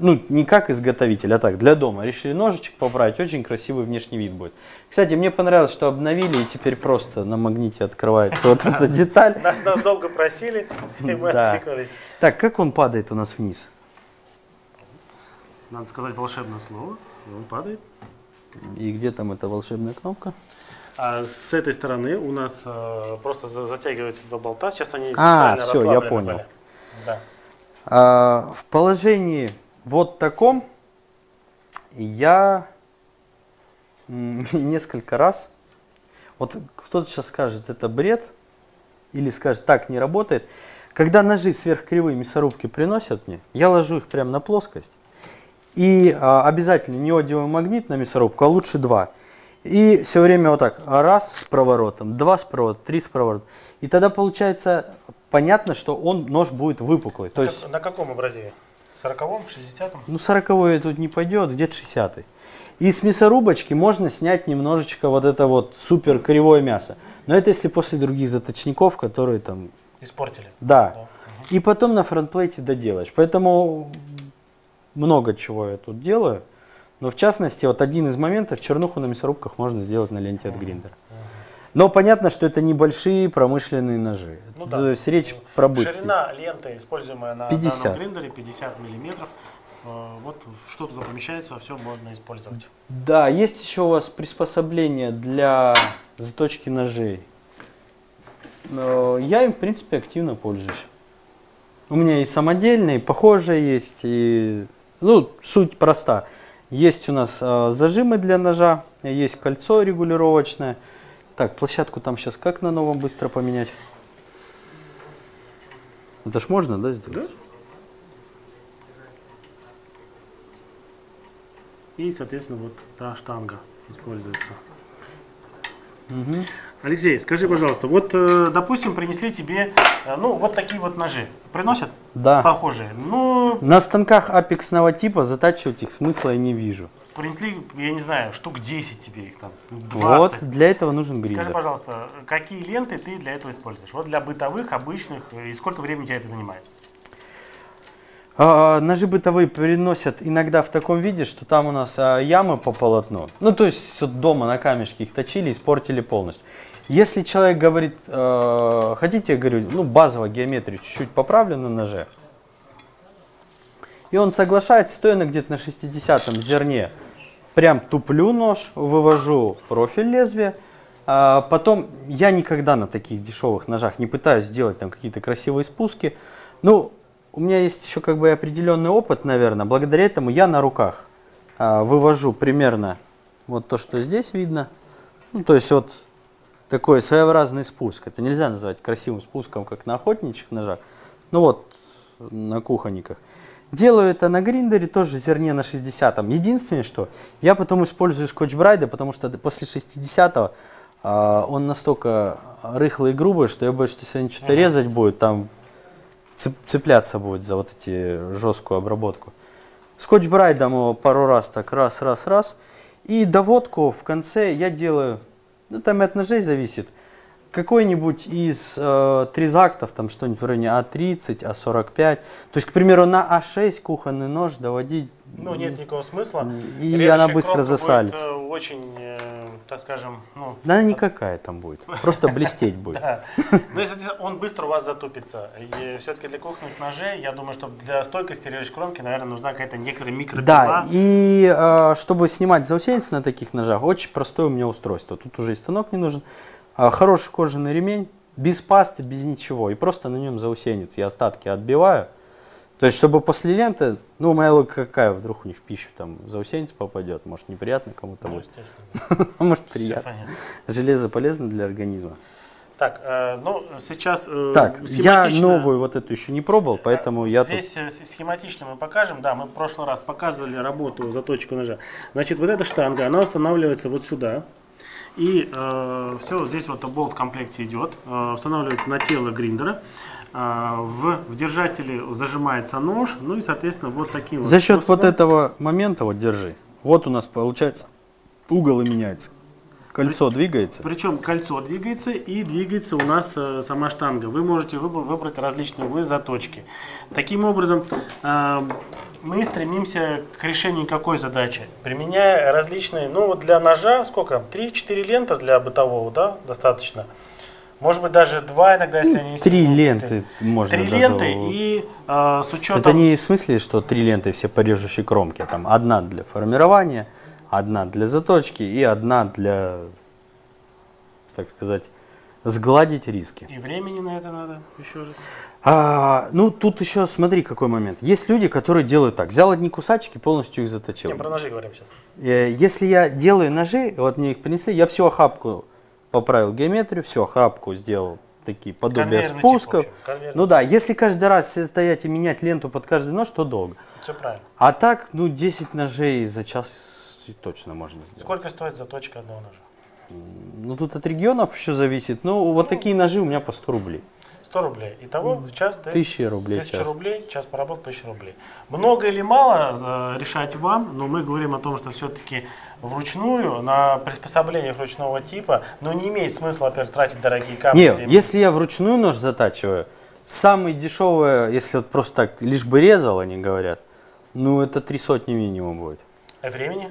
ну, не как изготовитель, а так, для дома. Решили ножичек поправить, очень красивый внешний вид будет. Кстати, мне понравилось, что обновили, и теперь просто на магните открывается вот эта деталь. Нас долго просили, и мы откликнулись. Так, как он падает у нас вниз? надо сказать волшебное слово, и он падает. И где там эта волшебная кнопка? А с этой стороны у нас э, просто затягиваются два болта. Сейчас они А, все, я понял. Да. А, в положении вот таком я несколько раз, вот кто-то сейчас скажет, это бред, или скажет, так не работает. Когда ножи сверхкривые мясорубки приносят мне, я ложу их прямо на плоскость. И а, обязательно неодиевый магнит на мясорубку, а лучше два. И все время вот так, раз с проворотом, два с проворотом, три с проворотом. И тогда получается понятно, что он, нож будет выпуклый. То есть, на каком образе? 40-м, 60-м? Ну 40 тут не пойдет, где-то 60 -й. И с мясорубочки можно снять немножечко вот это вот супер кривое мясо. Но это если после других заточников, которые там... Испортили. Да. да. И потом на фронтплейте доделаешь. Поэтому много чего я тут делаю. Но в частности, вот один из моментов, чернуху на мясорубках можно сделать на ленте от гриндера. Но понятно, что это небольшие промышленные ножи. Ну, да. То есть речь про быт. Ширина ленты, используемая на 50. данном гриндере, 50 миллиметров. Э, вот что туда помещается, все можно использовать. Да, есть еще у вас приспособление для заточки ножей. Я им, в принципе, активно пользуюсь. У меня и самодельные, и похожие есть, и ну, суть проста. Есть у нас э, зажимы для ножа, есть кольцо регулировочное. Так, площадку там сейчас как на новом быстро поменять? Это ж можно, да, сделать? Да. И, соответственно, вот та штанга используется. Угу. Алексей, скажи, пожалуйста, вот, э, допустим, принесли тебе, э, ну, вот такие вот ножи. Приносят? Да. Похожие. Ну, На станках апексного типа затачивать их смысла я не вижу. Принесли, я не знаю, штук 10 тебе их там, 20. Вот, для этого нужен гриндер. Скажи, пожалуйста, какие ленты ты для этого используешь? Вот для бытовых, обычных, и сколько времени тебя это занимает? А, ножи бытовые приносят иногда в таком виде, что там у нас а, ямы по полотну. Ну, то есть дома на камешке их точили, испортили полностью. Если человек говорит, э, хотите, я говорю, ну, базово геометрию чуть-чуть поправлю на ноже, и он соглашается, то я на где-то на 60-м зерне прям туплю нож, вывожу профиль лезвия, а потом я никогда на таких дешевых ножах не пытаюсь сделать там какие-то красивые спуски. Ну, у меня есть еще как бы определенный опыт, наверное. Благодаря этому я на руках а, вывожу примерно вот то, что здесь видно. Ну, то есть вот такой своеобразный спуск. Это нельзя назвать красивым спуском, как на охотничьих ножах. Ну вот, на кухонниках. Делаю это на гриндере, тоже зерне на 60-м. Единственное, что я потом использую скотч брайда, потому что после 60-го э, он настолько рыхлый и грубый, что я боюсь, что если они что-то резать будет, там цепляться будет за вот эти жесткую обработку. Скотч брайдом его пару раз так раз, раз, раз. И доводку в конце я делаю, ну там от ножей зависит, какой-нибудь из э, тризактов, там что-нибудь в районе А30, А45. То есть, к примеру, на А6 кухонный нож доводить... Ну, нет никакого смысла. И Режущая она быстро засалится. Будет, э, очень, э, так скажем... Ну, да, никакая там будет. Просто блестеть будет. Ну, если он быстро у вас затупится. Все-таки для кухонных ножей, я думаю, что для стойкости режущей кромки, наверное, нужна какая-то некоторая микропила. Да, и э, чтобы снимать заусеницы на таких ножах, очень простое у меня устройство. Тут уже и станок не нужен. А, хороший кожаный ремень, без пасты, без ничего. И просто на нем заусенец. Я остатки отбиваю. То есть, чтобы после ленты, ну, моя логика какая, вдруг у них в пищу там заусенец попадет, может, неприятно кому-то ну, будет. Может, приятно. Железо полезно для организма. Так, э, ну, сейчас э, Так, я новую вот эту еще не пробовал, поэтому я Здесь тут... Э, схематично мы покажем, да, мы в прошлый раз показывали работу, заточку ножа. Значит, вот эта штанга, она устанавливается вот сюда, и э, все, здесь вот болт в комплекте идет, э, устанавливается на тело гриндера. Э, в, в держателе зажимается нож, ну и, соответственно, вот таким За вот счет способом. вот этого момента, вот держи, вот у нас получается угол и меняется. Кольцо двигается? Причем кольцо двигается и двигается у нас э, сама штанга. Вы можете выбрать различные углы заточки. Таким образом, э, мы стремимся к решению какой задачи? Применяя различные, ну вот для ножа сколько? 3-4 ленты для бытового, да, достаточно. Может быть, даже два иногда, если они не Три ленты можно Три даже... ленты и э, с учетом... Это не в смысле, что три ленты все по режущей кромке. Там одна для формирования, одна для заточки и одна для, так сказать, сгладить риски. И времени на это надо еще раз. А, ну, тут еще смотри, какой момент. Есть люди, которые делают так. Взял одни кусачки, полностью их заточил. Не, про ножи говорим сейчас. Э, если я делаю ножи, вот мне их принесли, я всю охапку поправил геометрию, все, охапку сделал такие подобия спусков. Тип, ну да, если каждый раз стоять и менять ленту под каждый нож, то долго. Все правильно. А так, ну, 10 ножей за час точно можно сделать. Сколько стоит заточка одного ножа? Ну, тут от регионов еще зависит. Ну, вот ну, такие ножи у меня по 100 рублей. 100 рублей. Итого в час ты... Тысяча рублей Тысяча рублей, час поработал, тысяча рублей. Много или мало решать вам, но мы говорим о том, что все-таки вручную на приспособлениях ручного типа, но не имеет смысла, во-первых, тратить дорогие камни. Нет, если я вручную нож затачиваю, самый дешевый, если вот просто так, лишь бы резал, они говорят, ну это три сотни минимум будет. А времени?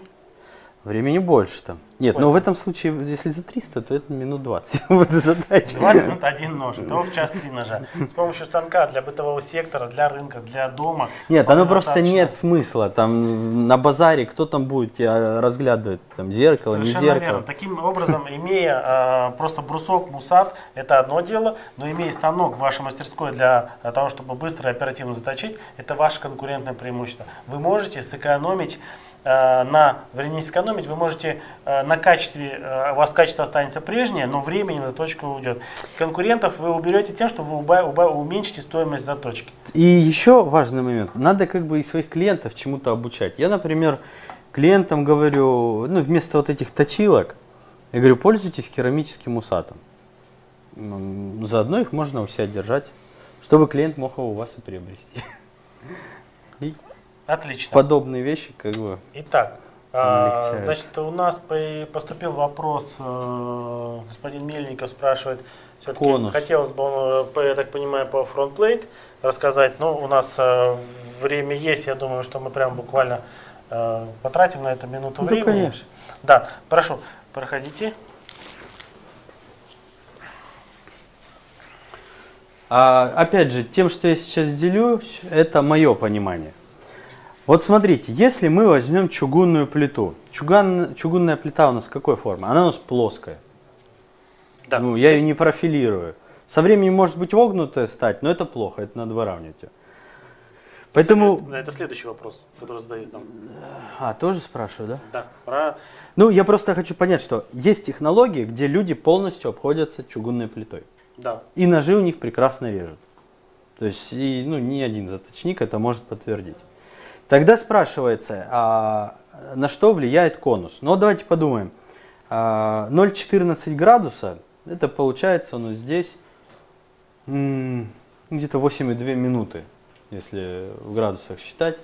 Времени больше там. Нет, Понял. но в этом случае, если за 300, то это минут 20 вот задача. 20 минут один нож, то в час три ножа. С помощью станка для бытового сектора, для рынка, для дома. Нет, оно просто нет смысла. Там на базаре кто там будет тебя разглядывать, там зеркало, Совершенно не зеркало. Верно. Таким образом, имея э, просто брусок, мусат, это одно дело, но имея станок в вашей мастерской для того, чтобы быстро и оперативно заточить, это ваше конкурентное преимущество. Вы можете сэкономить на, вернее, не сэкономить, вы можете э, на качестве, э, у вас качество останется прежнее, но времени на заточку уйдет. Конкурентов вы уберете тем, что вы уба, уба, уменьшите стоимость заточки. И еще важный момент, надо как бы и своих клиентов чему-то обучать. Я, например, клиентам говорю, ну, вместо вот этих точилок, я говорю, пользуйтесь керамическим усатом. Заодно их можно у себя держать, чтобы клиент мог его у вас и приобрести. Отлично. Подобные вещи как бы Итак, а, значит, у нас поступил вопрос, э, господин Мельников спрашивает, все-таки хотелось бы, я так понимаю, по фронтплейт рассказать, но у нас э, время есть, я думаю, что мы прям буквально э, потратим на это минуту ну, времени. конечно. Да, прошу, проходите. А, опять же, тем, что я сейчас делюсь, это мое понимание. Вот смотрите, если мы возьмем чугунную плиту, чугун, чугунная плита у нас какой формы? Она у нас плоская. Да. Ну, я есть... ее не профилирую. Со временем может быть вогнутая стать, но это плохо, это надо выравнивать. Поэтому... Это следующий вопрос, который задают нам. А, тоже спрашиваю, да? Да. Про... Ну, я просто хочу понять, что есть технологии, где люди полностью обходятся чугунной плитой. Да. И ножи у них прекрасно режут. То есть, и, ну, ни один заточник это может подтвердить. Тогда спрашивается, а на что влияет конус? Ну, давайте подумаем. 0,14 а, градуса, это получается ну, здесь где-то 8,2 минуты, если в градусах считать.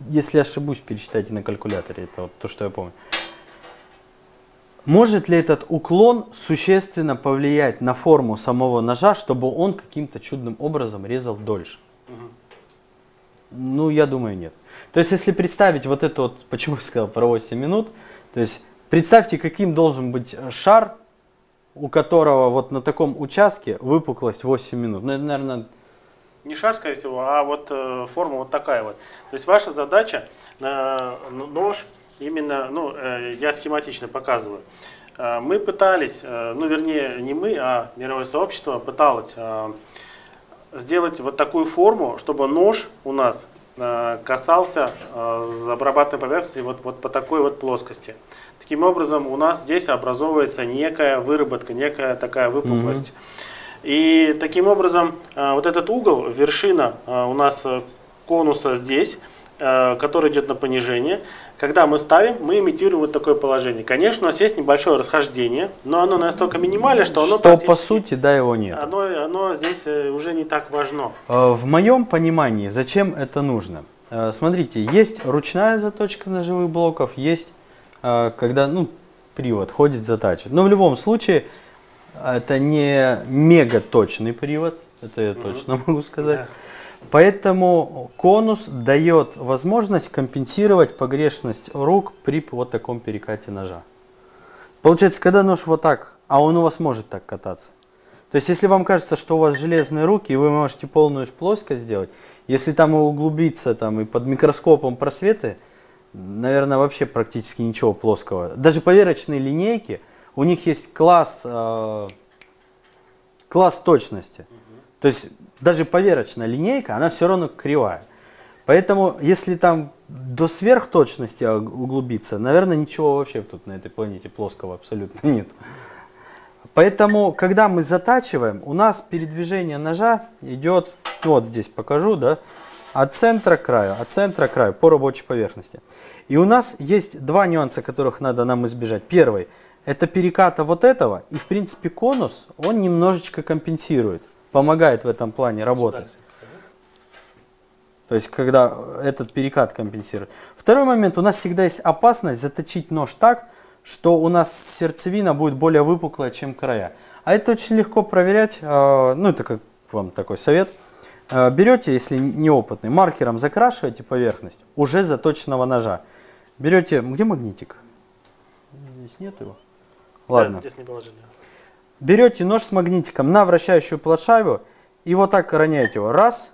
Если ошибусь, пересчитайте на калькуляторе, это вот то, что я помню. Может ли этот уклон существенно повлиять на форму самого ножа, чтобы он каким-то чудным образом резал дольше? Угу. Ну, я думаю, нет. То есть, если представить вот это вот, почему я сказал про 8 минут, то есть, представьте, каким должен быть шар, у которого вот на таком участке выпуклость 8 минут. Ну, это, наверное... Не шар, скорее всего, а вот э, форма вот такая вот. То есть, ваша задача, э, нож, именно, ну, э, я схематично показываю. Э, мы пытались, э, ну, вернее, не мы, а мировое сообщество пыталось... Э, сделать вот такую форму, чтобы нож у нас э, касался э, обрабатываемой поверхности вот, вот по такой вот плоскости. Таким образом, у нас здесь образовывается некая выработка, некая такая выпуклость. Mm-hmm. И таким образом, э, вот этот угол, вершина у нас конуса здесь, который идет на понижение, когда мы ставим, мы имитируем вот такое положение. Конечно, у нас есть небольшое расхождение, но оно настолько минимальное, что оно... Что по сути, да, его нет. Оно, оно здесь э, уже не так важно. Э, в моем понимании, зачем это нужно? Э, смотрите, есть ручная заточка ножевых блоков, есть, когда ну, привод ходит затачивает. Но в любом случае, это не мега точный привод, это я угу. точно могу сказать. Да. Поэтому конус дает возможность компенсировать погрешность рук при вот таком перекате ножа. Получается, когда нож вот так, а он у вас может так кататься, То есть, если вам кажется, что у вас железные руки, и вы можете полную плоскость сделать, если там углубиться там, и под микроскопом просветы, наверное, вообще практически ничего плоского. Даже поверочные линейки, у них есть класс, э, класс точности. То есть даже поверочная линейка, она все равно кривая. Поэтому, если там до сверхточности углубиться, наверное, ничего вообще тут на этой планете плоского абсолютно нет. Поэтому, когда мы затачиваем, у нас передвижение ножа идет, вот здесь покажу, да, от центра к краю, от центра к краю по рабочей поверхности. И у нас есть два нюанса, которых надо нам избежать. Первый – это переката вот этого, и в принципе конус, он немножечко компенсирует, помогает в этом плане работать. То есть, когда этот перекат компенсирует. Второй момент, у нас всегда есть опасность заточить нож так, что у нас сердцевина будет более выпуклая, чем края. А это очень легко проверять, а, ну это как вам такой совет. А, берете, если неопытный, маркером закрашиваете поверхность уже заточенного ножа. Берете, где магнитик? Здесь нет его. Ладно. Да, здесь не положили. Берете нож с магнитиком на вращающую плашаву и вот так роняете его. Раз.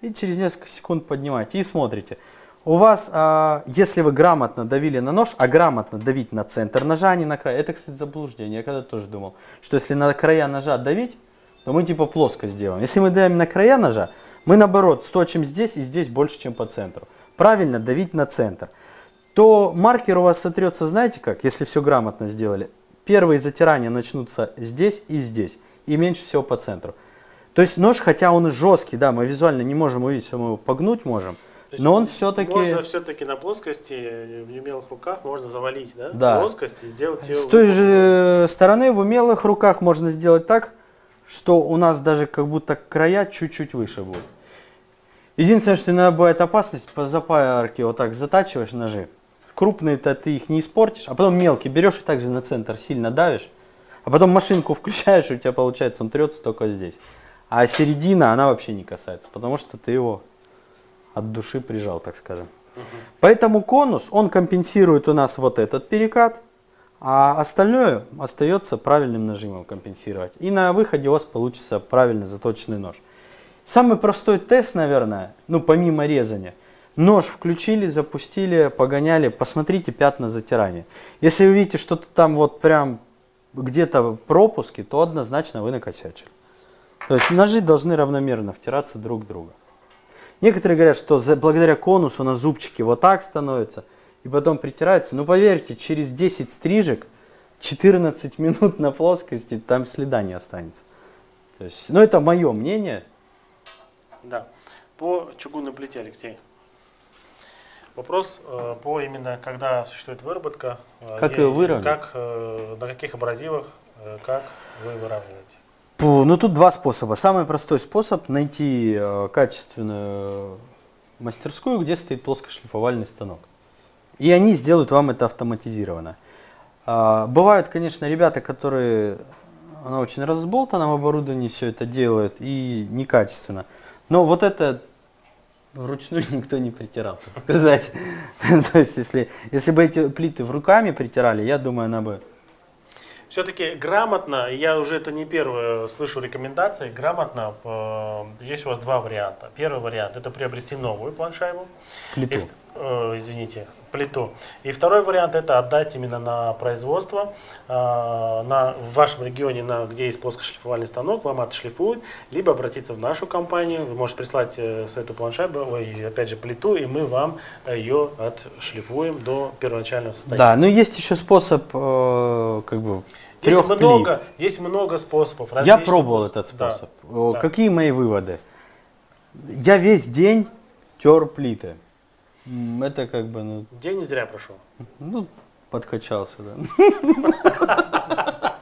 И через несколько секунд поднимаете и смотрите. У вас, а, если вы грамотно давили на нож, а грамотно давить на центр ножа, а не на край, это, кстати, заблуждение. Я когда тоже думал, что если на края ножа давить, то мы типа плоско сделаем. Если мы давим на края ножа, мы наоборот сточим здесь и здесь больше, чем по центру. Правильно давить на центр. То маркер у вас сотрется, знаете как, если все грамотно сделали. Первые затирания начнутся здесь и здесь. И меньше всего по центру. То есть нож, хотя он и жесткий, да, мы визуально не можем увидеть, мы его погнуть можем. Но он все-таки... Можно все-таки на плоскости, в неумелых руках можно завалить, да? Да. Плоскость и сделать ее... С той же стороны в умелых руках можно сделать так, что у нас даже как будто края чуть-чуть выше будут. Единственное, что иногда бывает опасность, по запарке вот так затачиваешь ножи. Крупные-то ты их не испортишь, а потом мелкие берешь и также на центр сильно давишь. А потом машинку включаешь, и у тебя получается он трется только здесь. А середина, она вообще не касается, потому что ты его от души прижал, так скажем. Угу. Поэтому конус, он компенсирует у нас вот этот перекат, а остальное остается правильным нажимом компенсировать. И на выходе у вас получится правильно заточенный нож. Самый простой тест, наверное, ну помимо резания, нож включили, запустили, погоняли, посмотрите пятна затирания. Если вы видите что-то там вот прям где-то пропуски, то однозначно вы накосячили. То есть ножи должны равномерно втираться друг в друга. Некоторые говорят, что за, благодаря конусу на зубчике вот так становится, и потом притирается. Но поверьте, через 10 стрижек, 14 минут на плоскости, там следа не останется. То есть, ну это мое мнение. Да. По чугунной плите, Алексей. Вопрос э, по именно, когда существует выработка. Э, как ее выровнять? Как, э, на каких абразивах, э, как вы выравниваете? Ну, тут два способа. Самый простой способ найти э, качественную мастерскую, где стоит плоскошлифовальный станок. И они сделают вам это автоматизированно. А, бывают, конечно, ребята, которые на очень разболтанном оборудовании все это делают и некачественно. Но вот это вручную никто не притирал, так сказать. То есть, если, если бы эти плиты в руками притирали, я думаю, она бы все-таки грамотно, я уже это не первое слышу рекомендации, грамотно, э, есть у вас два варианта. Первый вариант это приобрести новую планшайбу. Плиту. И, э, извините, плиту. И второй вариант это отдать именно на производство, э, на, в вашем регионе, на, где есть плоскошлифовальный станок, вам отшлифуют, либо обратиться в нашу компанию, вы можете прислать э, с эту планшайбу, ой, опять же плиту, и мы вам ее отшлифуем до первоначального состояния. Да, но есть еще способ, э, как бы, есть много, есть много способов. Я пробовал способ. этот способ. Да. Какие мои выводы? Я весь день тер плиты. Это как бы... Ну, день не зря прошел. Ну, подкачался, да.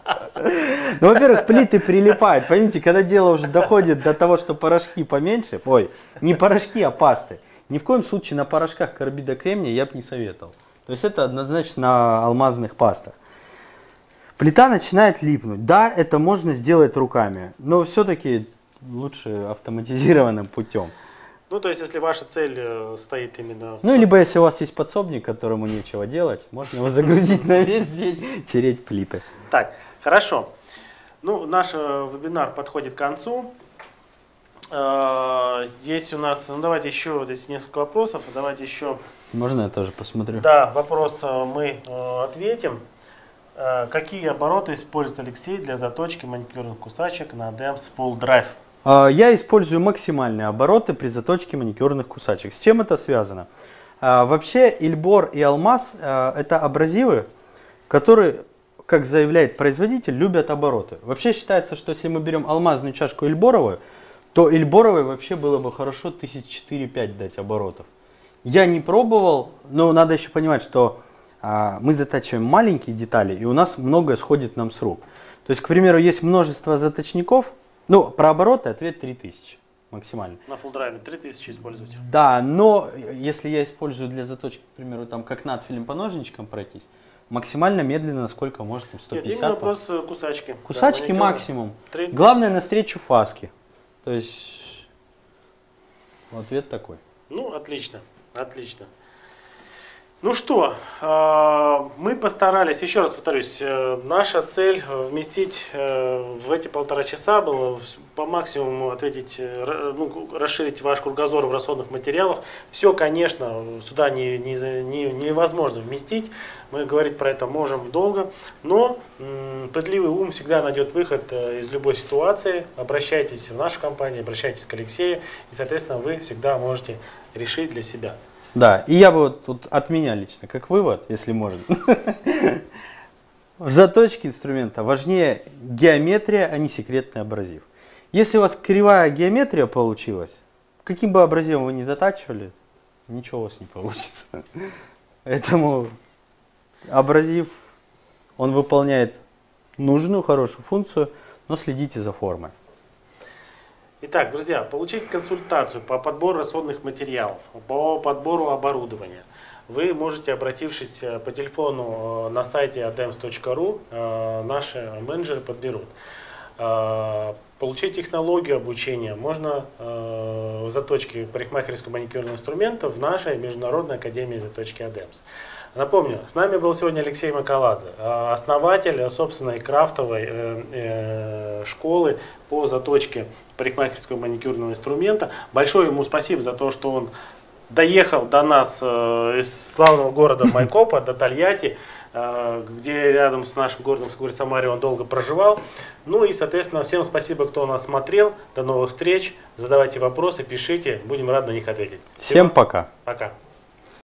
Ну, во-первых, плиты прилипают. Понимаете, когда дело уже доходит до того, что порошки поменьше, ой, не порошки, а пасты. Ни в коем случае на порошках карбида кремния я бы не советовал. То есть это однозначно на алмазных пастах. Плита начинает липнуть. Да, это можно сделать руками, но все-таки лучше автоматизированным путем. Ну, то есть, если ваша цель э, стоит именно... Ну, либо если у вас есть подсобник, которому нечего делать, можно его загрузить на весь день, тереть плиты. Так, хорошо. Ну, наш э, вебинар подходит к концу. Э, есть у нас, ну давайте еще, здесь несколько вопросов, давайте еще. Можно я тоже посмотрю? Да, вопрос мы ответим. Какие обороты использует Алексей для заточки маникюрных кусачек на DEMS Full Drive? Я использую максимальные обороты при заточке маникюрных кусачек. С чем это связано? Вообще Ильбор и Алмаз это абразивы, которые как заявляет производитель, любят обороты. Вообще считается, что если мы берем алмазную чашку Эльборовую, то Эльборовой вообще было бы хорошо 1004-5 дать оборотов. Я не пробовал, но надо еще понимать, что а, мы затачиваем маленькие детали, и у нас многое сходит нам с рук. То есть, к примеру, есть множество заточников, ну, про обороты ответ 3000 максимально. На фулдрайве 3000 используете? Да, но если я использую для заточки, к примеру, там как надфилем по ножничкам пройтись, максимально медленно, насколько может, там 150. Нет, вопрос э, кусачки. Кусачки да, максимум. 3... Главное на встречу фаски. То есть, ответ такой. Ну, отлично, отлично. Ну что, а, мы постарались, еще раз повторюсь, э, наша цель вместить э, в эти полтора часа было по максимуму ответить, э, ну, расширить ваш кругозор в расходных материалах. Все, конечно, сюда не, не, не, невозможно вместить, мы говорить про это можем долго, но пытливый ум всегда найдет выход из любой ситуации. Обращайтесь в нашу компанию, обращайтесь к Алексею, и, соответственно, вы всегда можете решить для себя. Да, и я бы вот тут от меня лично, как вывод, если можно. В заточке инструмента важнее геометрия, а не секретный абразив. Если у вас кривая геометрия получилась, каким бы абразивом вы ни затачивали, ничего у вас не получится. Поэтому абразив, он выполняет нужную, хорошую функцию, но следите за формой. Итак, друзья, получить консультацию по подбору расходных материалов, по подбору оборудования. Вы можете, обратившись э, по телефону э, на сайте adems.ru, э, наши менеджеры подберут. Получить технологию обучения можно в заточке парикмахерского маникюрного инструмента в нашей Международной академии заточки Адемс. Напомню, с нами был сегодня Алексей Макаладзе, основатель собственной крафтовой школы по заточке парикмахерского маникюрного инструмента. Большое ему спасибо за то, что он доехал до нас э, из славного города Майкопа, до Тольятти, э, где рядом с нашим городом, с городом Самаре, он долго проживал. Ну и, соответственно, всем спасибо, кто нас смотрел. До новых встреч. Задавайте вопросы, пишите. Будем рады на них ответить. Всем, Всем пока. Пока.